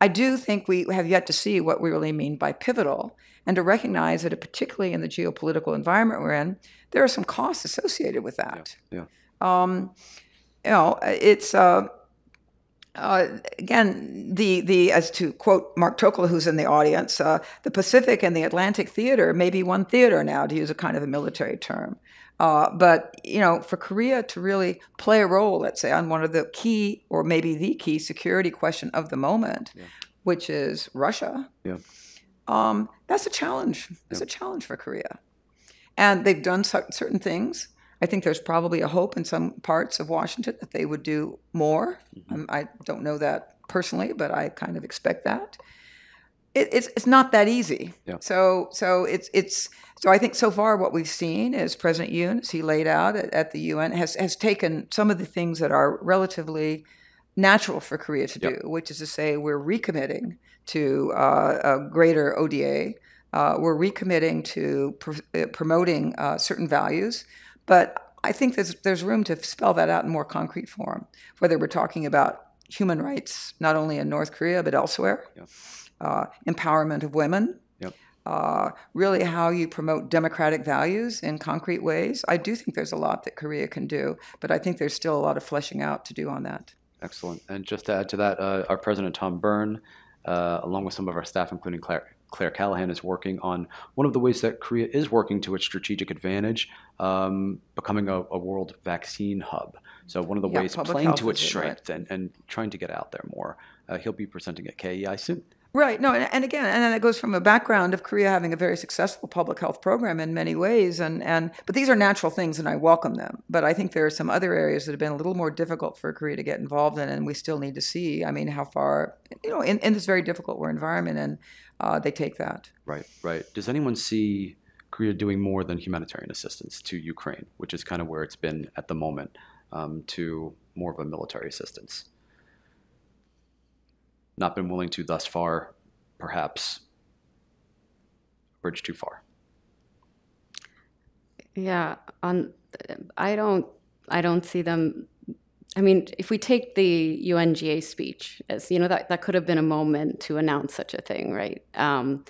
I do think we have yet to see what we really mean by pivotal, and to recognize that, particularly in the geopolitical environment we're in, there are some costs associated with that. Yeah. Um, you know, it's. Uh, uh, again, the the as to quote Mark Tokola, who's in the audience, uh, the Pacific and the Atlantic theater may be one theater now, to use a kind of a military term. Uh, but you know, for Korea to really play a role, let's say, on one of the key or maybe the key security question of the moment, which is Russia, Yeah. Um, that's a challenge. It's a challenge for Korea, and they've done certain things. I think there's probably a hope in some parts of Washington that they would do more. Um, I don't know that personally, but I kind of expect that. It, it's it's not that easy. Yeah. So so it's it's so I think so far what we've seen is President Yoon, as he laid out at, at the UN, has has taken some of the things that are relatively natural for Korea to do, which is to say we're recommitting to uh, a greater ODA. Uh, we're recommitting to pr- uh, promoting uh, certain values, but I think there's there's room to spell that out in more concrete form. Whether we're talking about human rights, not only in North Korea but elsewhere, uh, empowerment of women, Yep. uh, really how you promote democratic values in concrete ways. I do think there's a lot that Korea can do, but I think there's still a lot of fleshing out to do on that. Excellent. And just to add to that, uh, our president, Tom Byrne, uh, along with some of our staff, including Claire, Claire Callahan, is working on one of the ways that Korea is working to its strategic advantage, um, becoming a, a world vaccine hub. So one of the Yeah, ways playing to its it, strength and, and trying to get out there more. Uh, he'll be presenting at KEI soon. Right. No, and, and again, and then it goes from a background of Korea having a very successful public health program in many ways, and and but these are natural things, and I welcome them. But I think there are some other areas that have been a little more difficult for Korea to get involved in, and we still need to see. I mean, how far you know in, in this very difficult war environment, and uh, they take that. Right, right. Does anyone see Korea doing more than humanitarian assistance to Ukraine, which is kind of where it's been at the moment, um, to more of a military assistance? Not been willing to thus far, perhaps. Bridge too far. Yeah, on I don't I don't see them I mean, if we take the UNGA speech as you know that that could have been a moment to announce such a thing, right? Um,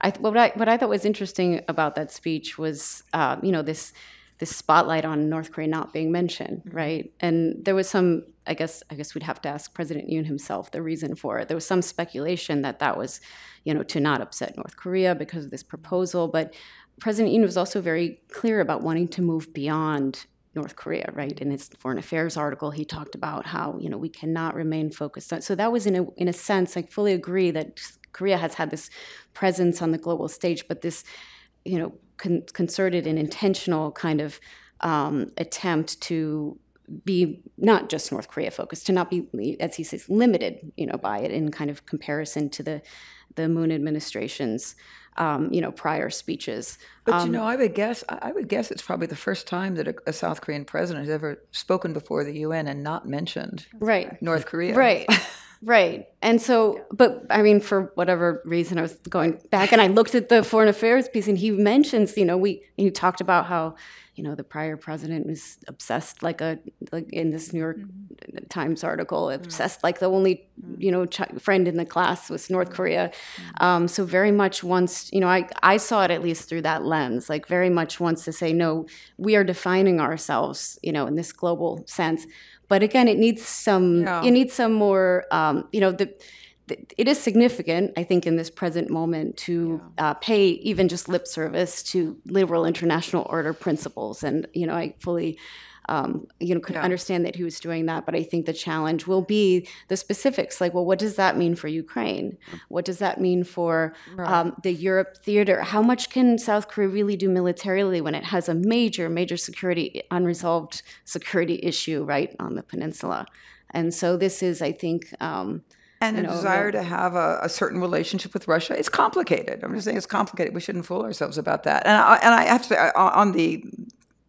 I what I what I thought was interesting about that speech was uh, you know this this spotlight on North Korea not being mentioned, mm-hmm. right? And there was some I guess I guess we'd have to ask President Yoon himself the reason for it. There was some speculation that that was you know to not upset North Korea because of this proposal, but President Yoon was also very clear about wanting to move beyond North Korea, right? In his foreign affairs article, he talked about how you know we cannot remain focused on. So that was in a in a sense, I fully agree that Korea has had this presence on the global stage, but this you know con- concerted and intentional kind of um, attempt to be not just North Korea focused, to not be, as he says, limited, you know, by it in kind of comparison to the the Moon administration's um, you know, prior speeches. But you know, I would guess I I would guess it's probably the first time that a, a South Korean president has ever spoken before the UN and not mentioned Right. North Korea. Right. *laughs* Right. And so, but I mean, for whatever reason, I was going back and I looked at the foreign affairs piece and he mentions, you know, we, he talked about how, you know, the prior president was obsessed like a, like in this New York mm-hmm. Times article, mm-hmm. obsessed like the only, mm-hmm. you know, ch- friend in the class was North Korea. Um, so very much wants, you know, I, I saw it at least through that lens, like very much wants to say, no, we are defining ourselves, you know, in this global sense. But again, it needs some, Yeah. you need some more, um, you know, the, the, it is significant, I think, in this present moment to uh, pay even just lip service to liberal international order principles. And, you know, I fully, um, you know, could understand that he was doing that. But I think the challenge will be the specifics like, well, what does that mean for Ukraine? What does that mean for um, the Europe theater? How much can South Korea really do militarily when it has a major, major security, unresolved security issue right on the peninsula? And so this is, I think, um, And a know, desire to have a, a certain relationship with Russia. It's complicated. I'm just saying it's complicated. We shouldn't fool ourselves about that. And I, and I have to say, on on the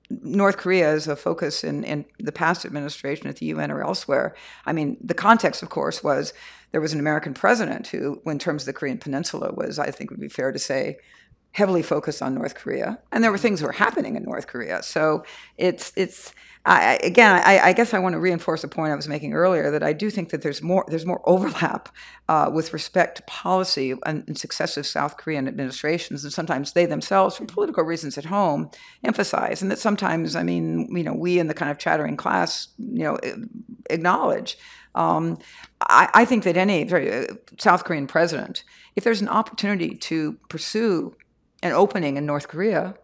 North Korea as a focus in, in the past administration at the UN or elsewhere. I mean, the context, of course, was there was an American president who, in terms of the Korean Peninsula, was, I think, would be fair to say, heavily focused on North Korea, and there were things that were happening in North Korea. So it's it's I, again, I, I guess I want to reinforce a point I was making earlier that I do think that there's more there's more overlap uh, with respect to policy and, successive South Korean administrations, and sometimes they themselves, for political reasons at home, emphasize, and that sometimes I mean you know we in the kind of chattering class you know acknowledge. Um, I, I think that any very, uh, South Korean president, if there's an opportunity to pursue an opening in North Korea,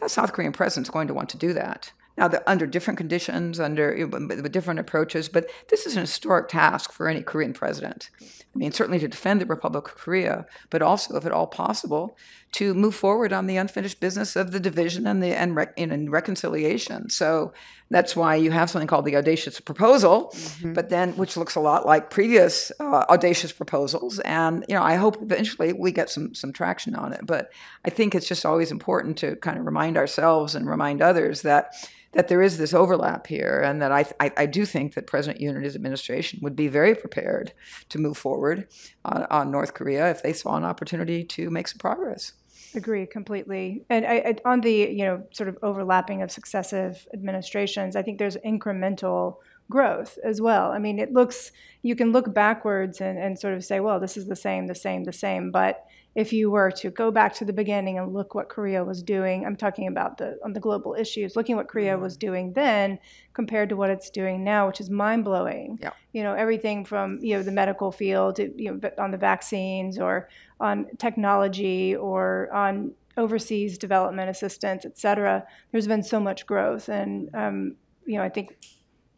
that South Korean president's going to want to do that. Now, under different conditions, under with different approaches, but this is an historic task for any Korean president. I mean, certainly to defend the Republic of Korea, but also, if at all possible, to move forward on the unfinished business of the division and the and, rec- and reconciliation. So that's why you have something called the audacious proposal, but then which looks a lot like previous uh, audacious proposals. And you know, I hope eventually we get some some traction on it. But I think it's just always important to kind of remind ourselves and remind others that that there is this overlap here, and that I, I, I do think that President Yoon and his administration would be very prepared to move forward on, on North Korea if they saw an opportunity to make some progress. Agree completely. And I, I, on the you know sort of overlapping of successive administrations, I think there's incremental growth as well. I mean, it looks you can look backwards and, and sort of say, well, this is the same, the same, the same. But if you were to go back to the beginning and look what Korea was doing, I'm talking about the on the global issues, looking what Korea was doing then compared to what it's doing now, which is mind blowing. Yeah. You know, everything from you know the medical field, to, you know, on the vaccines or on technology or on overseas development assistance, et cetera. There's been so much growth, and um, you know, I think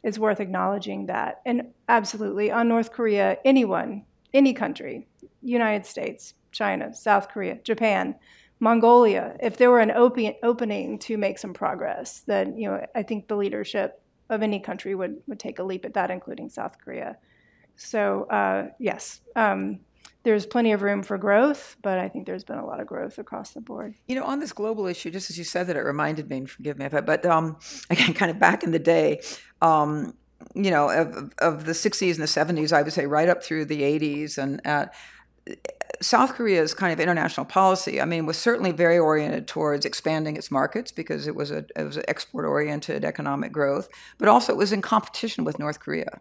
it's worth acknowledging that. And absolutely, on North Korea, anyone, any country, United States, China, South Korea, Japan, Mongolia, if there were an open, opening to make some progress, then you know, I think the leadership of any country would would take a leap at that, including South Korea. So uh, yes. Um, there's plenty of room for growth, but I think there's been a lot of growth across the board. You know, on this global issue, just as you said that, it reminded me, and forgive me if I, but um, *laughs* again, kind of back in the day, um, you know, of, of the 60s and the 70s, I would say right up through the 80s, and uh, South Korea's kind of international policy, I mean, was certainly very oriented towards expanding its markets because it was a it was an export-oriented economic growth, but also it was in competition with North Korea.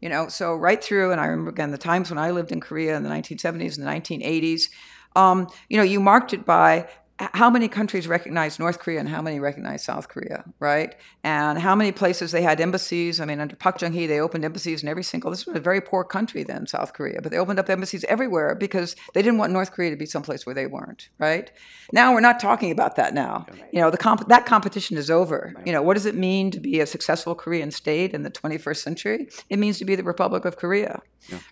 You know, so right through, and I remember again the times when I lived in Korea in the 1970s and the 1980s. Um, you know, you marked it by how many countries recognize North Korea and how many recognize South Korea, right? And how many places they had embassies. I mean, under Park Chung-hee, they opened embassies in every single. This was a very poor country then, South Korea, but they opened up embassies everywhere because they didn't want North Korea to be someplace where they weren't, right? Now we're not talking about that now. You know, the comp- that competition is over. You know, what does it mean to be a successful Korean state in the 21st century? It means to be the Republic of Korea.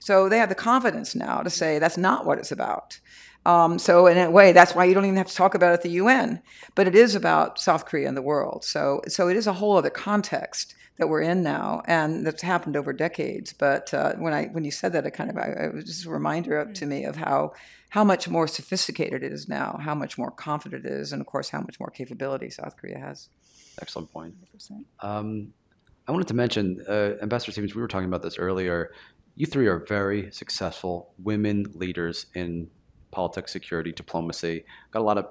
So they have the confidence now to say that's not what it's about. Um, so in a way, that's why you don't even have to talk about it at the UN. But it is about South Korea and the world. So so it is a whole other context that we're in now, and that's happened over decades. But uh, when I when you said that, it kind of I, it was just a reminder of, to me of how how much more sophisticated it is now, how much more confident it is, and of course how much more capability South Korea has. Excellent point. Um, I wanted to mention, uh, Ambassador Stephens, we were talking about this earlier. You three are very successful women leaders in politics, security, diplomacy. Got a lot of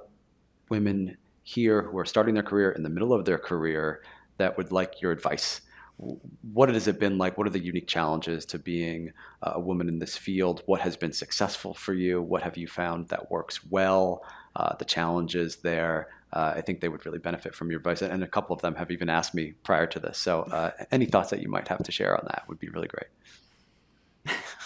women here who are starting their career in the middle of their career that would like your advice. What has it been like? What are the unique challenges to being a woman in this field? What has been successful for you? What have you found that works well? Uh, the challenges there. Uh, I think they would really benefit from your advice. And a couple of them have even asked me prior to this. So, uh, any thoughts that you might have to share on that would be really great. *laughs*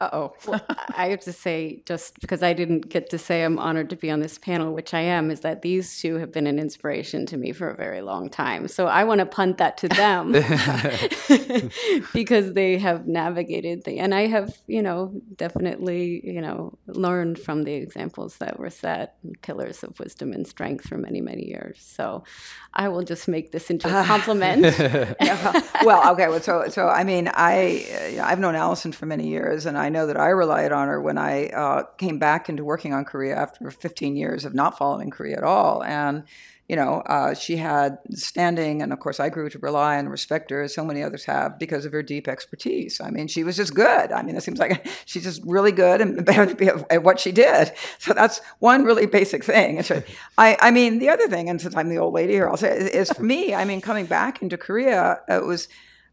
Uh oh. well, I have to say, just because I didn't get to say I'm honored to be on this panel, which I am, is that these two have been an inspiration to me for a very long time. So I want to punt that to them *laughs* *laughs* because they have navigated the, and I have, you know, definitely, you know, learned from the examples that were set, pillars of wisdom and strength for many, many years. So I will just make this into a *laughs* compliment. well, okay. Well, so, so I mean, I, uh, I've known Allison for many years, and I I know that I relied on her when I uh, came back into working on Korea after 15 years of not following Korea at all. And, you know, uh, she had standing, and of course, I grew to rely and respect her as so many others have because of her deep expertise. I mean, she was just good. I mean, it seems like *laughs* she's just really good and better to be at what she did. So that's one really basic thing. I, I mean, the other thing, and since I'm the old lady here, I'll say is for me. I mean, coming back into Korea, it was.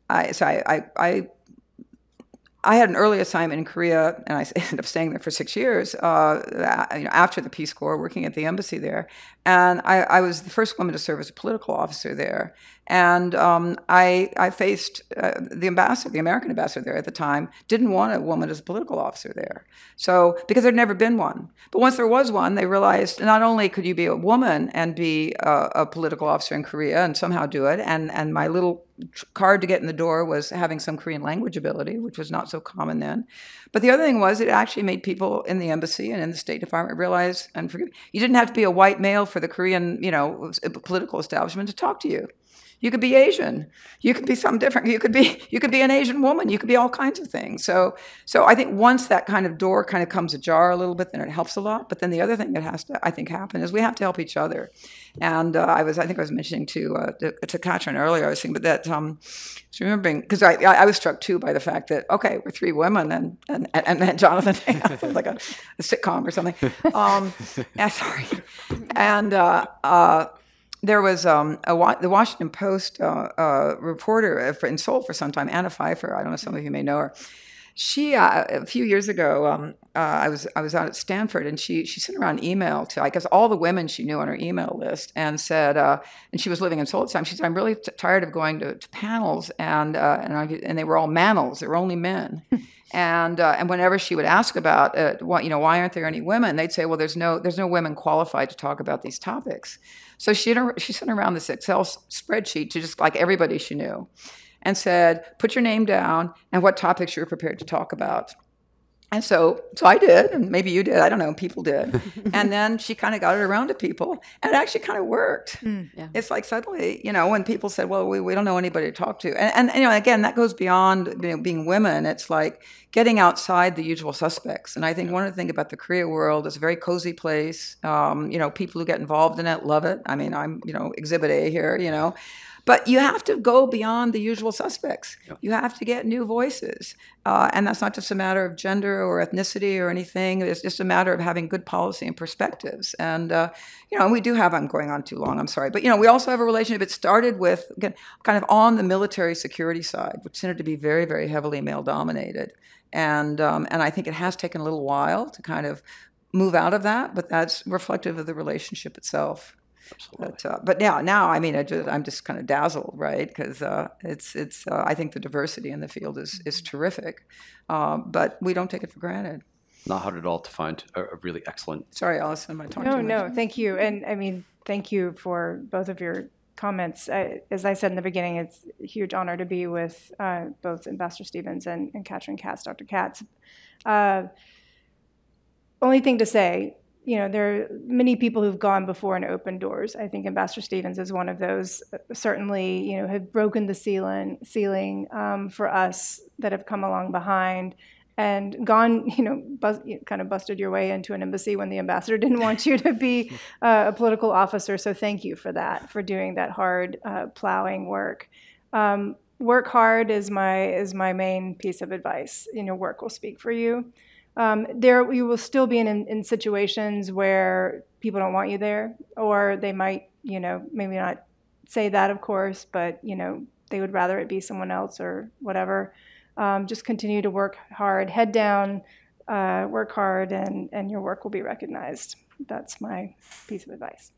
I, so I, I, I I had an early assignment in Korea, and I *laughs* ended up staying there for six years uh, you know, after the Peace Corps, working at the embassy there. And I, I, was the first woman to serve as a political officer there. And um, I, I, faced uh, the ambassador, the American ambassador there at the time, didn't want a woman as a political officer there. So, because there'd never been one. But once there was one, they realized not only could you be a woman and be a, a political officer in Korea and somehow do it, and, and my little card to get in the door was having some Korean language ability, which was not so common then. But the other thing was it actually made people in the embassy and in the State Department realize, and forgive, you didn't have to be a white male for the Korean, you know, political establishment to talk to you. You could be Asian. You could be something different. You could be you could be an Asian woman. You could be all kinds of things. So so I think once that kind of door kind of comes ajar a little bit, then it helps a lot. But then the other thing that has to I think happen is we have to help each other. And uh, I was I think I was mentioning to uh, to, to Katrin earlier. I was thinking, but that um, I remembering because I, I was struck too by the fact that okay we're three women and and and then Jonathan *laughs* like a, a, sitcom or something. Um, yeah, *laughs* sorry, and. Uh, uh, there was um, a, the Washington Post uh, uh, reporter in Seoul for some time, Anna Fifield. I don't know, some of you may know her. She uh, a few years ago, um, uh, I was I was out at Stanford, and she she sent around an email to I guess all the women she knew on her email list, and said, uh, and she was living in Seoul at the time. She said, "I'm really t- tired of going to, to panels, and uh, and I, and they were all manels. They were only men." *laughs* and uh, and whenever she would ask about uh, what you know why aren't there any women they'd say well there's no there's no women qualified to talk about these topics so she, she sent around this Excel spreadsheet to just like everybody she knew and said, put your name down and what topics you're prepared to talk about. And so, so I did, and maybe you did. I don't know. People did, *laughs* and then she kind of got it around to people, and it actually kind of worked. Mm, yeah. It's like suddenly, you know, when people said, "Well, we, we don't know anybody to talk to," and, and you know, again, that goes beyond you know, being women. It's like getting outside the usual suspects. And I think one of the things about the Korea world is a very cozy place. Um, you know, people who get involved in it love it. I mean, I'm you know Exhibit A here. You know, but you have to go beyond the usual suspects. Yeah. You have to get new voices. Uh, and that's not just a matter of gender or ethnicity or anything. It's just a matter of having good policy and perspectives. And, uh, you know, and we do have, I'm going on too long, I'm sorry. But, you know, we also have a relationship. It started with, again, kind of on the military security side, which tended to be very, very heavily male dominated. And, um, and I think it has taken a little while to kind of move out of that, but that's reflective of the relationship itself. But, uh, but now, now I mean, I just, I'm just kind of dazzled, right? Because uh, it's, it's. Uh, I think the diversity in the field is is mm-hmm. terrific, um, but we don't take it for granted. Not hard at all to find a, a really excellent. Sorry, Allison, am I talking? No, no, thank you, and I mean, thank you for both of your comments. I, as I said in the beginning, it's a huge honor to be with uh, both Ambassador Stephens and, and Katrin Katz, Dr. Katz. Uh, only thing to say you know, there are many people who've gone before and opened doors. I think Ambassador Stephens is one of those. Certainly, you know, have broken the ceiling ceiling um, for us that have come along behind and gone, you know, kind of busted your way into an embassy when the ambassador didn't want you to be uh, a political officer. So thank you for that, for doing that hard uh, plowing work. Um, work hard is my is my main piece of advice. You know, work will speak for you. Um, there, you will still be in, in situations where people don't want you there, or they might, you know, maybe not say that, of course, but you know, they would rather it be someone else or whatever. Um, just continue to work hard, head down, uh, work hard, and and your work will be recognized. That's my piece of advice.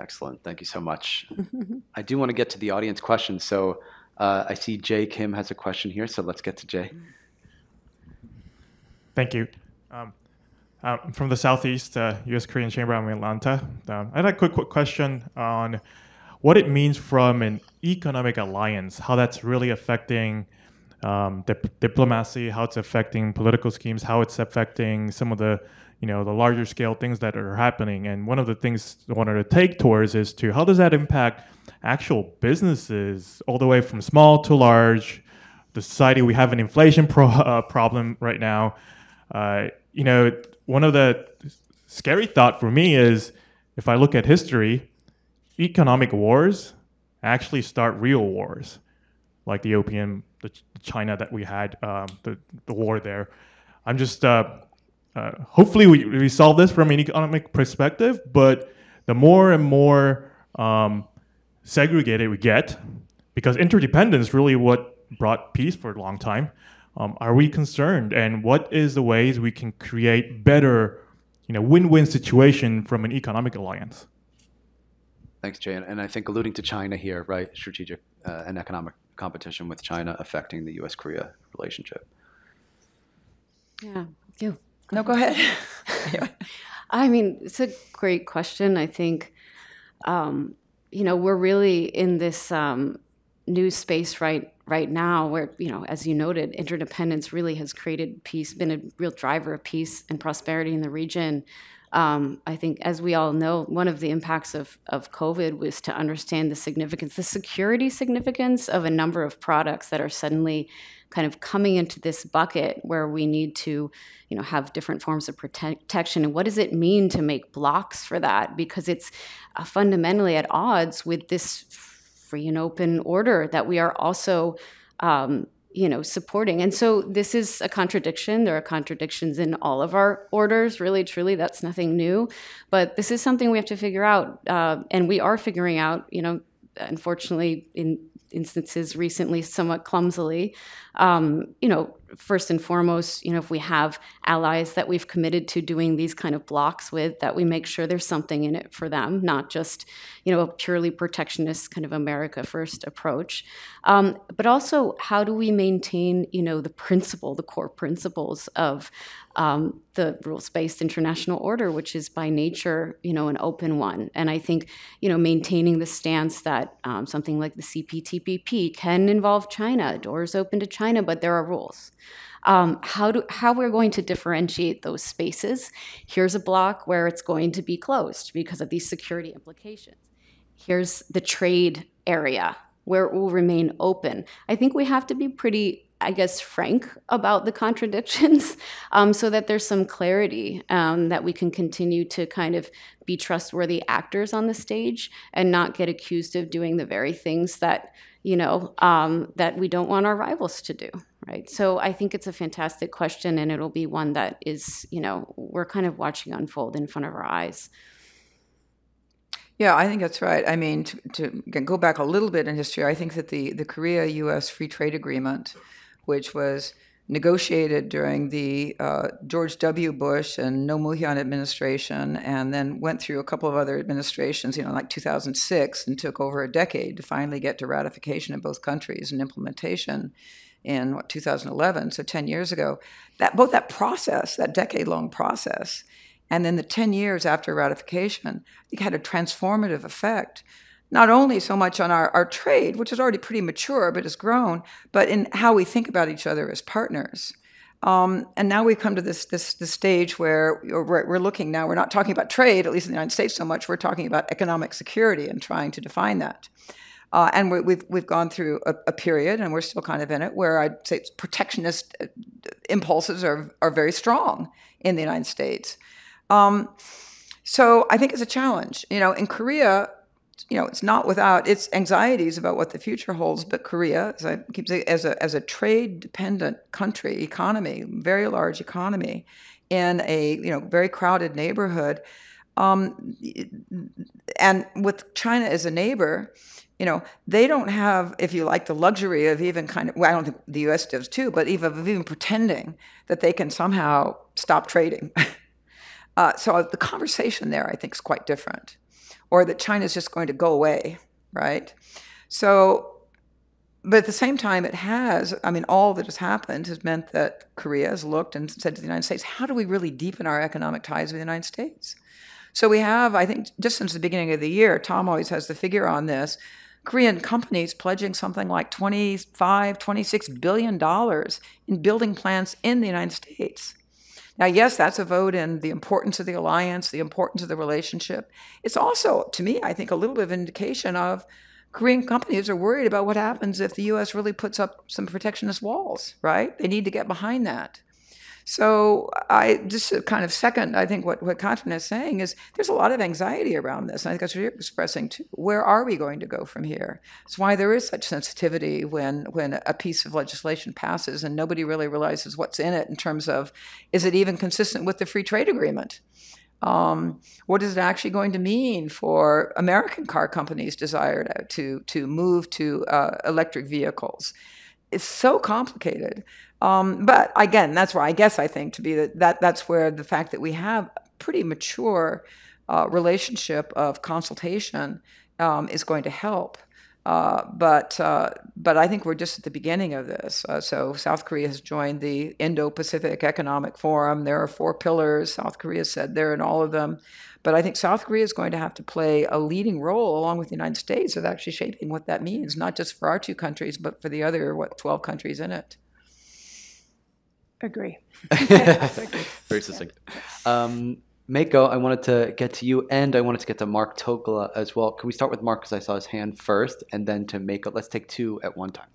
Excellent. Thank you so much. *laughs* I do want to get to the audience questions. So uh, I see Jay Kim has a question here. So let's get to Jay. Thank you. Um, uh, I'm from the Southeast uh, U.S. Korean Chamber. I'm in Atlanta. Um, I had a quick, quick question on what it means from an economic alliance, how that's really affecting um, dip- diplomacy, how it's affecting political schemes, how it's affecting some of the you know the larger scale things that are happening. And one of the things I wanted to take towards is to how does that impact actual businesses, all the way from small to large. The society we have an inflation pro- uh, problem right now. Uh, you know, one of the scary thought for me is if I look at history, economic wars actually start real wars, like the opium, the China that we had, um, the the war there. I'm just uh, uh, hopefully we, we solve this from an economic perspective, but the more and more um, segregated we get, because interdependence really what brought peace for a long time. Um, are we concerned? And what is the ways we can create better, you know, win-win situation from an economic alliance? Thanks, Jay. And I think alluding to China here, right? Strategic uh, and economic competition with China affecting the U.S.-Korea relationship. Yeah, you. No, go ahead. *laughs* I mean, it's a great question. I think, um, you know, we're really in this um, new space right right now where you know as you noted interdependence really has created peace been a real driver of peace and prosperity in the region. Um, i think as we all know one of the impacts of, of covid was to understand the significance the security significance of a number of products that are suddenly kind of coming into this bucket where we need to you know have different forms of protection. And what does it mean to make blocks for that? Because it's uh, fundamentally at odds with this free and open order that we are also um, you know supporting. And so this is a contradiction. There are contradictions in all of our orders really truly that's nothing new. But this is something we have to figure out uh, and we are figuring out you know unfortunately in instances recently somewhat clumsily. Um, you know first and foremost, you know, if we have allies that we've committed to doing these kind of blocks with, that we make sure there's something in it for them, not just, you know, a purely protectionist kind of America first approach. Um, but also, how do we maintain, you know, the principle, the core principles of um, the rules-based international order, which is by nature, you know, an open one. And I think, you know, maintaining the stance that um, something like the CPTPP can involve China, doors open to China, but there are rules um, how do how we're going to differentiate those spaces. Here's a block where it's going to be closed because of these security implications. Here's the trade area where it will remain open. I think we have to be pretty I guess, frank about the contradictions *laughs* um, so that there's some clarity um, that we can continue to kind of be trustworthy actors on the stage and not get accused of doing the very things that, you know, um, that we don't want our rivals to do right? So I think it's a fantastic question, and it'll be one that is, you know, we're kind of watching unfold in front of our eyes. Yeah, I think that's right. I mean, to, to go back a little bit in history, I think that the, the Korea US Free Trade Agreement, which was negotiated during the uh, George W. Bush and Roh Moo-hyun administration, and then went through a couple of other administrations, you know, like 2006, and took over a decade to finally get to ratification in both countries and implementation in what 2011, so 10 years ago. That both that process, that decade-long process, and then the 10 years after ratification, I think had a transformative effect. Not only so much on our, our trade, which is already pretty mature but has grown, but in how we think about each other as partners. Um, and now we come to this, this, this stage where we're, we're, looking now, we're not talking about trade, at least in the United States so much, we're talking about economic security and trying to define that. Uh, and we have we've, we've gone through a, a, period, and we're still kind of in it, where I'd say protectionist uh, impulses are, are very strong in the United States. Um, so I think it's a challenge. You know, in Korea, you know, it's not without its anxieties about what the future holds. But Korea, as I keep saying, as a as a trade dependent country economy, very large economy, in a you know very crowded neighborhood, um, and with China as a neighbor, you know, they don't have, if you like, the luxury of even kind of, well, I don't think the US does too, but even of even pretending that they can somehow stop trading. *laughs* uh, so the conversation there, I think, is quite different or that China's just going to go away, right? So, but at the same time, it has, I mean, all that has happened has meant that Korea has looked and said to the United States, how do we really deepen our economic ties with the United States? So we have, I think, just since the beginning of the year, Tom always has the figure on this. Korean companies pledging something like 25, 26 billion dollars in building plants in the United States. Now, yes, that's a vote in the importance of the alliance, the importance of the relationship. It's also, to me, I think, a little bit of indication of Korean companies are worried about what happens if the U.S. really puts up some protectionist walls, right? They need to get behind that. So I just kind of second, I think what, what Katrin is saying is there's a lot of anxiety around this. And I think that's what you're expressing too. Where are we going to go from here? It's why there is such sensitivity when when a piece of legislation passes and nobody really realizes what's in it in terms of is it even consistent with the free trade agreement? Um, what is it actually going to mean for American car companies' desire to to, move to uh, electric vehicles? It's so complicated. Um, but again, that's where I guess I think to be that, that that's where the fact that we have a pretty mature uh, relationship of consultation um, is going to help. Uh, but uh, but I think we're just at the beginning of this. Uh, so South Korea has joined the Indo-Pacific Economic Forum. There are four pillars. South Korea said they're in all of them. But I think South Korea is going to have to play a leading role along with the United States of actually shaping what that means, not just for our two countries, but for the other what 12 countries in it. Agree. *laughs* Very succinct. Um, Mako, I wanted to get to you, and I wanted to get to Mark Tokola as well. Can we start with Mark because I saw his hand first, and then to Mako? Let's take two at one time.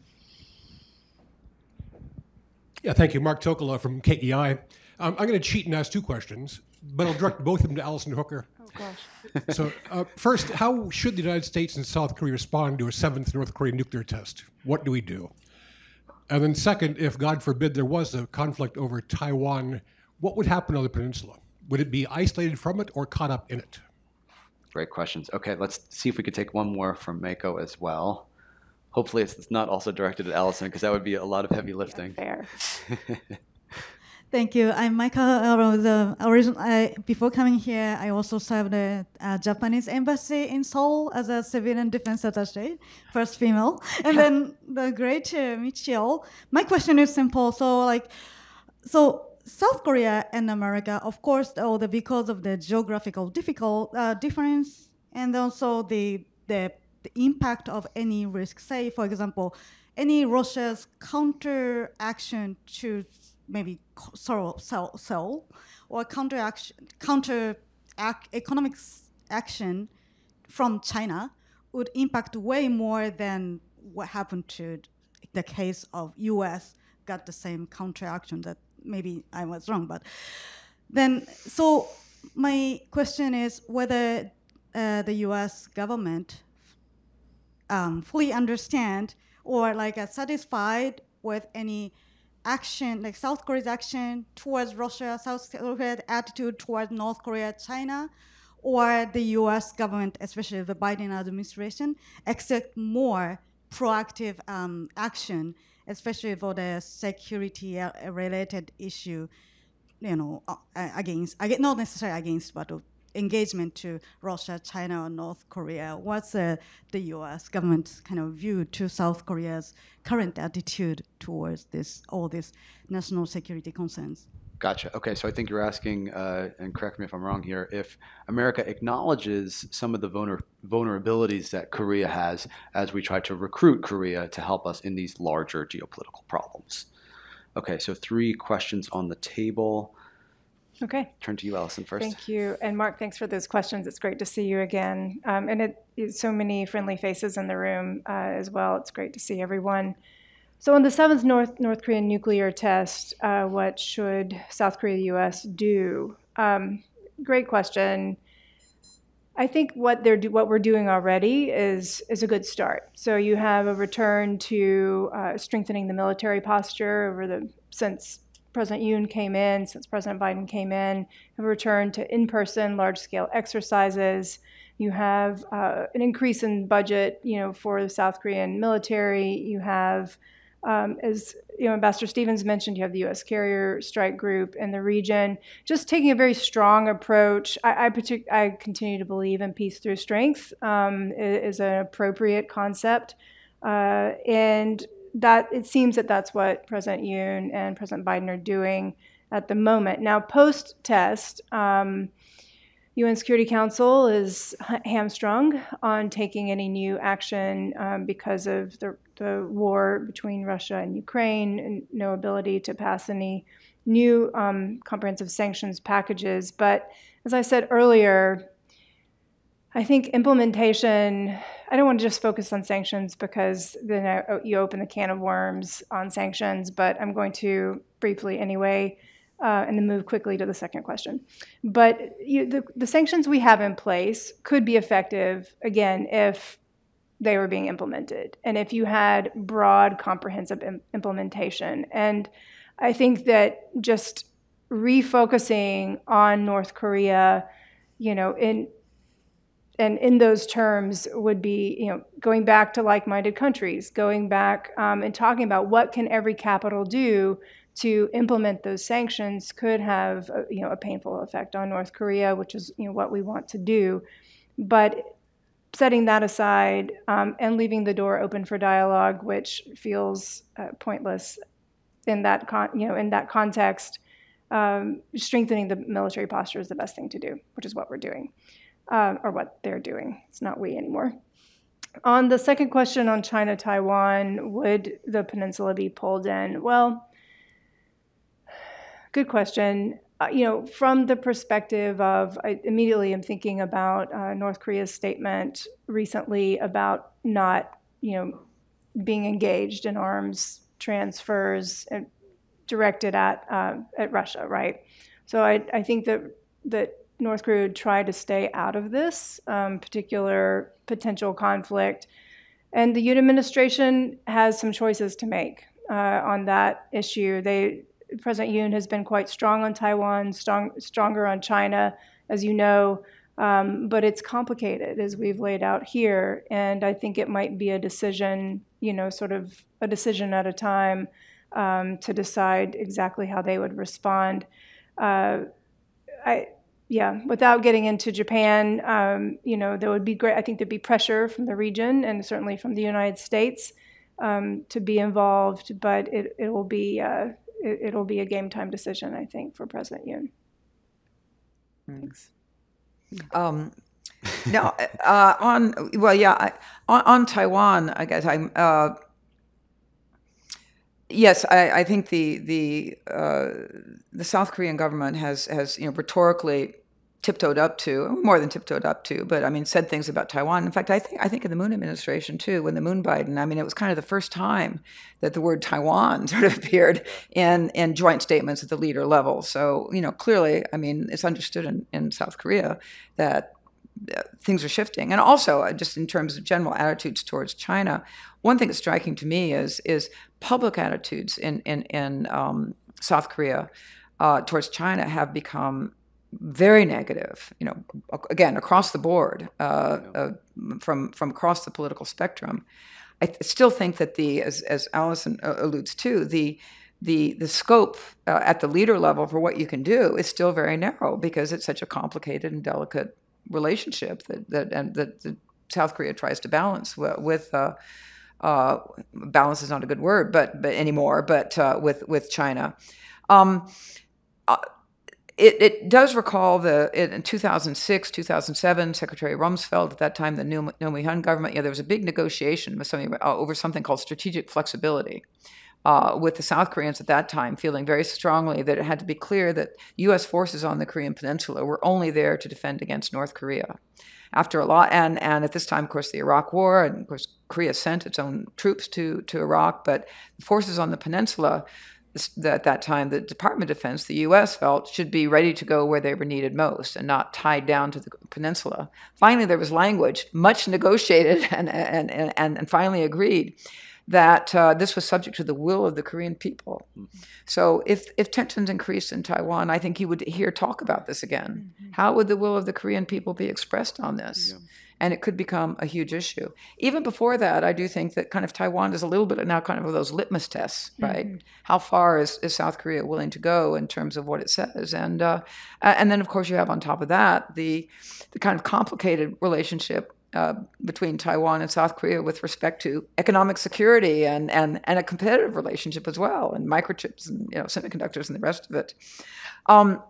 Yeah, thank you. Mark Tokola from KEI. Um, I'm going to cheat and ask two questions, but I'll direct both of them to Allison Hooker. Oh, gosh. so, uh, first, how should the United States and South Korea respond to a seventh North Korean nuclear test? What do we do? And then, second, if God forbid there was a conflict over Taiwan, what would happen on the peninsula? Would it be isolated from it or caught up in it? Great questions. Okay, let's see if we could take one more from Mako as well. Hopefully, it's not also directed at Allison because that would be a lot of heavy lifting. Yeah, fair. *laughs* Thank you. I'm Michael. The I, before coming here, I also served the uh, Japanese embassy in Seoul as a civilian defense attaché, first female. And then the great uh, Michio. My question is simple. So, like, so South Korea and America, of course, all the because of the geographical difficult uh, difference, and also the, the the impact of any risk. Say, for example, any Russia's counter action to maybe Seoul, or counter counter ac- economic action from China would impact way more than what happened to the case of U.S. got the same counter action that maybe I was wrong, but then so my question is whether uh, the U.S. government um, fully understand or like uh, satisfied with any action, like South Korea's action towards Russia, South Korea's attitude towards North Korea, China, or the U.S. government, especially the Biden administration, accept more proactive um, action, especially for the security-related issue, you know, uh, against, not necessarily against, but engagement to Russia, China, or North Korea? What's uh, the U.S. government's kind of view to South Korea's current attitude towards this all these national security concerns? Gotcha. Okay, so I think you're asking, uh, and correct me if I'm wrong here, if America acknowledges some of the vulner- vulnerabilities that Korea has as we try to recruit Korea to help us in these larger geopolitical problems. Okay, so three questions on the table. Okay. Turn to you, Allison, first. Thank you. And Mark, thanks for those questions. It's great to see you again. Um, and it, it's so many friendly faces in the room uh, as well. It's great to see everyone. So, on the seventh North, North Korean nuclear test, uh, what should South Korea, the U.S. do? Um, great question. I think what they're do, what we're doing already is is a good start. So you have a return to uh, strengthening the military posture over the since President Yoon came in, since President Biden came in, have returned to in-person large-scale exercises. You have uh, an increase in budget, you know, for the South Korean military. You have um, as you know, Ambassador Stephens mentioned, you have the U.S. carrier strike group in the region, just taking a very strong approach. I, I, partic- I continue to believe in peace through strength um, is, an appropriate concept, uh, and that it seems that that's what President Yoon and President Biden are doing at the moment. Now, post test. Um, UN Security Council is hamstrung on taking any new action um, because of the, the, war between Russia and Ukraine and no ability to pass any new um, comprehensive sanctions packages. But as I said earlier, I think implementation, I don't want to just focus on sanctions because then I, you open the can of worms on sanctions, but I'm going to briefly anyway uh, and then move quickly to the second question. But you, the, the sanctions we have in place could be effective, again, if they were being implemented and if you had broad, comprehensive Im- implementation. And I think that just refocusing on North Korea, you know, in and in those terms would be you know going back to like-minded countries going back um, and talking about what can every capital do to implement those sanctions could have a, you know a painful effect on North Korea, which is you know what we want to do. But setting that aside um, and leaving the door open for dialogue, which feels uh, pointless in that con- you know in that context, um, strengthening the military posture is the best thing to do, which is what we're doing, uh, or what they're doing. It's not we anymore. On the second question on China Taiwan, would the peninsula be pulled in? Well, Good question. Uh, you know, from the perspective of, I immediately am thinking about uh, North Korea's statement recently about not, you know, being engaged in arms transfers directed at uh, at Russia, right? So I, I think that that North Korea would try to stay out of this um, particular potential conflict, and the Yoon administration has some choices to make uh, on that issue. They President Yoon has been quite strong on Taiwan, strong, stronger on China, as you know. Um, but it's complicated as we've laid out here, and I think it might be a decision, you know, sort of a decision at a time um, to decide exactly how they would respond. Uh, I, yeah, without getting into Japan, um, you know, there would be great. I think there'd be pressure from the region and certainly from the United States um, to be involved, but it, it will be. Uh, it, will be a game time decision, I think, for President Yoon. Thanks. Um, now, *laughs* uh, on well, yeah, on, on, Taiwan, I guess I'm. Uh, yes, I, I, think the the uh, the South Korean government has has you know rhetorically tiptoed up to, more than tiptoed up to, but I mean, said things about Taiwan. In fact, I think I think in the Moon administration too, when the Moon Biden, I mean, it was kind of the first time that the word Taiwan *laughs* sort of appeared in in joint statements at the leader level. So you know, clearly, I mean, it's understood in, in South Korea that things are shifting, and also uh, just in terms of general attitudes towards China. One thing that's striking to me is is public attitudes in in in um, South Korea uh, towards China have become very negative, you know, again, across the board, uh, uh, from, from across the political spectrum. I th- still think that the, as, as Allison uh, alludes to, the, the, the scope uh, at the leader level for what you can do is still very narrow because it's such a complicated and delicate relationship that, that, and that, that South Korea tries to balance with, uh, uh, balance is not a good word, but, but anymore, but with, with China. Um, it, it, does recall the in 2006, 2007, Secretary Rumsfeld at that time, the Roh Moo-hyun government. Yeah, there was a big negotiation with something uh, over something called strategic flexibility, uh, with the South Koreans at that time feeling very strongly that it had to be clear that U.S. forces on the Korean Peninsula were only there to defend against North Korea. After a lot, and, and at this time, of course, the Iraq War, and of course, Korea sent its own troops to, to Iraq, but the forces on the peninsula at that time, the Department of Defense, the U.S., felt should be ready to go where they were needed most and not tied down to the peninsula. Finally, there was language, much negotiated *laughs* and, and, and, and finally agreed, that uh, this was subject to the will of the Korean people. Mm-hmm. So if, if tensions increased in Taiwan, I think you would hear talk about this again. Mm-hmm. How would the will of the Korean people be expressed on this? Yeah. And it could become a huge issue. Even before that, I do think that kind of Taiwan is a little bit now kind of those litmus tests, right? Mm-hmm. How far is, is South Korea willing to go in terms of what it says? And uh, and then of course you have on top of that the the kind of complicated relationship uh, between Taiwan and South Korea with respect to economic security and, and, and a competitive relationship as well, and microchips and you know semiconductors and the rest of it. Um,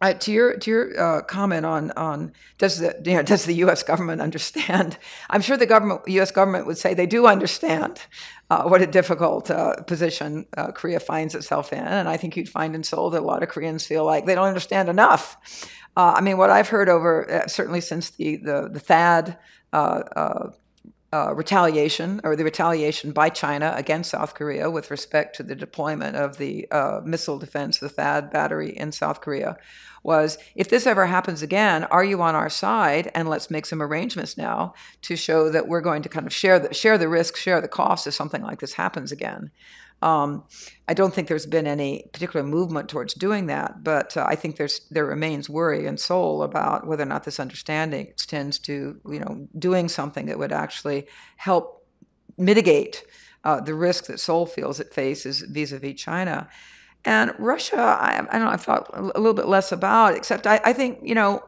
uh, to your to your uh, comment on on does the you know, does the U.S. government understand? *laughs* I'm sure the government U.S. government would say they do understand uh, what a difficult uh, position uh, Korea finds itself in, and I think you'd find in Seoul that a lot of Koreans feel like they don't understand enough uh, I mean, what I've heard over uh, certainly since the the, the THAAD uh, uh, uh, retaliation or the retaliation by China against South Korea with respect to the deployment of the missile defense, the THAAD battery in South Korea, was if this ever happens again, are you on our side? And let's make some arrangements now to show that we're going to kind of share the share the risk, share the cost if something like this happens again. Um, I don't think there's been any particular movement towards doing that, but uh, I think there's there remains worry in Seoul about whether or not this understanding extends to you know doing something that would actually help mitigate uh, the risk that Seoul feels it faces vis-a-vis China. And Russia, I, I don't know, I've thought a little bit less about, except I, I think, you know,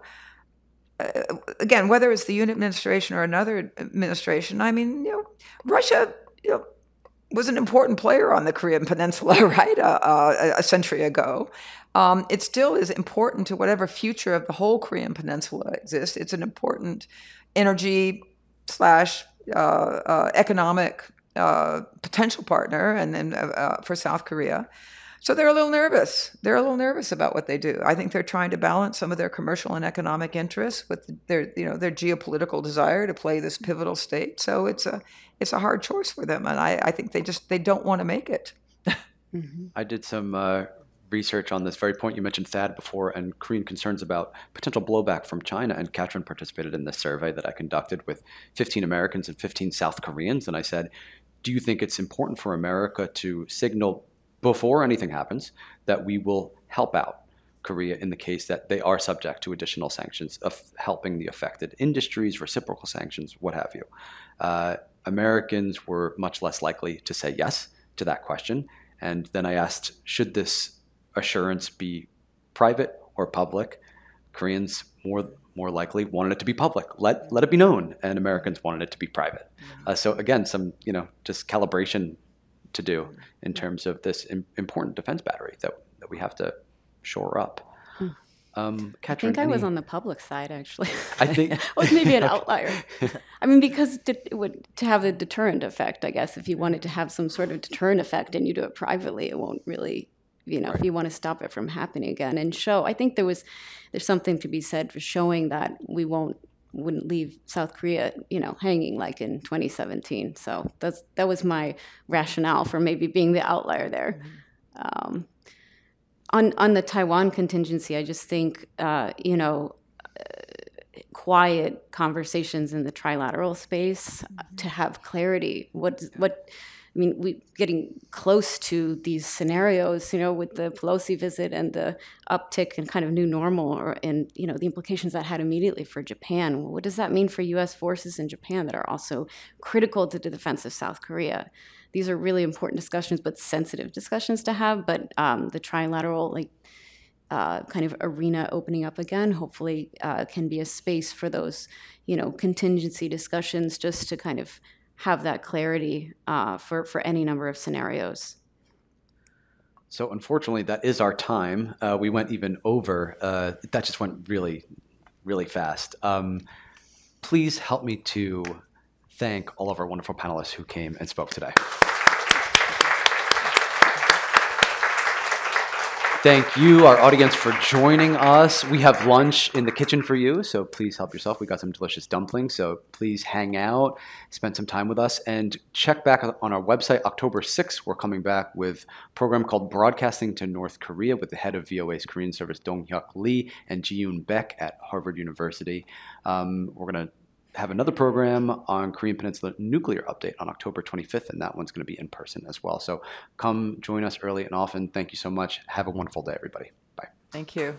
uh, again, whether it's the Yoon administration or another administration, I mean, you know, Russia, you know, was an important player on the Korean Peninsula, *laughs* right, uh, uh, a century ago. Um, it still is important to whatever future of the whole Korean Peninsula exists. It's an important energy slash uh, uh economic uh, potential partner, and then uh, for South Korea. So they're a little nervous. They're a little nervous about what they do. I think they're trying to balance some of their commercial and economic interests with their, you know, their geopolitical desire to play this pivotal state. So it's a it's a hard choice for them, and I, I think they just they don't want to make it. mm-hmm. I did some uh, research on this very point. You mentioned THAAD before, and Korean concerns about potential blowback from China. And Katrin participated in this survey that I conducted with 15 Americans and 15 South Koreans, and I said, "Do you think it's important for America to signal before anything happens that we will help out?" Korea in the case that they are subject to additional sanctions of helping the affected industries, reciprocal sanctions, what have you. Uh, Americans were much less likely to say yes to that question. And then I asked, should this assurance be private or public? Koreans more more likely wanted it to be public. Let let it be known, and Americans wanted it to be private. Uh, so again, some you know just calibration to do in terms of this important defense battery that that we have to shore up. Um, Katrin, I think I any... was on the public side actually. I think *laughs* I was maybe an *laughs* outlier. I mean, because it would to have a deterrent effect. I guess if you wanted to have some sort of deterrent effect and you do it privately, it won't really, you know, right. if you want to stop it from happening again and show. I think there was there's something to be said for showing that we won't wouldn't leave South Korea, you know, hanging like in 2017. So that's that was my rationale for maybe being the outlier there. Mm-hmm. Um, on on the Taiwan contingency, I just think uh, you know. Uh, quiet conversations in the trilateral space mm-hmm. to have clarity. What what I mean, we're getting close to these scenarios, you know, with the Pelosi visit and the uptick and kind of new normal, or, and you know the implications that had immediately for Japan. What does that mean for U.S. forces in Japan that are also critical to the defense of South Korea? these are really important discussions, but sensitive discussions to have. But um, the trilateral, like, uh, kind of arena opening up again, hopefully, uh, can be a space for those, you know, contingency discussions, just to kind of have that clarity uh, for for any number of scenarios. So unfortunately, that is our time. Uh, we went even over. Uh, that just went really, really fast. Um, please help me to thank all of our wonderful panelists who came and spoke today. Thank you, our audience, for joining us. We have lunch in the kitchen for you, so please help yourself. We got some delicious dumplings, so please hang out, spend some time with us, and check back on our website. October 6th, we're coming back with a program called Broadcasting to North Korea with the head of VOA's Korean service, Dong Hyuk Lee, and Jieun Baek at Harvard University. Um, we're going to have another program on Korean Peninsula Nuclear Update on October 25th, and that one's going to be in person as well. So come join us early and often. Thank you so much. Have a wonderful day, everybody. Bye. Thank you.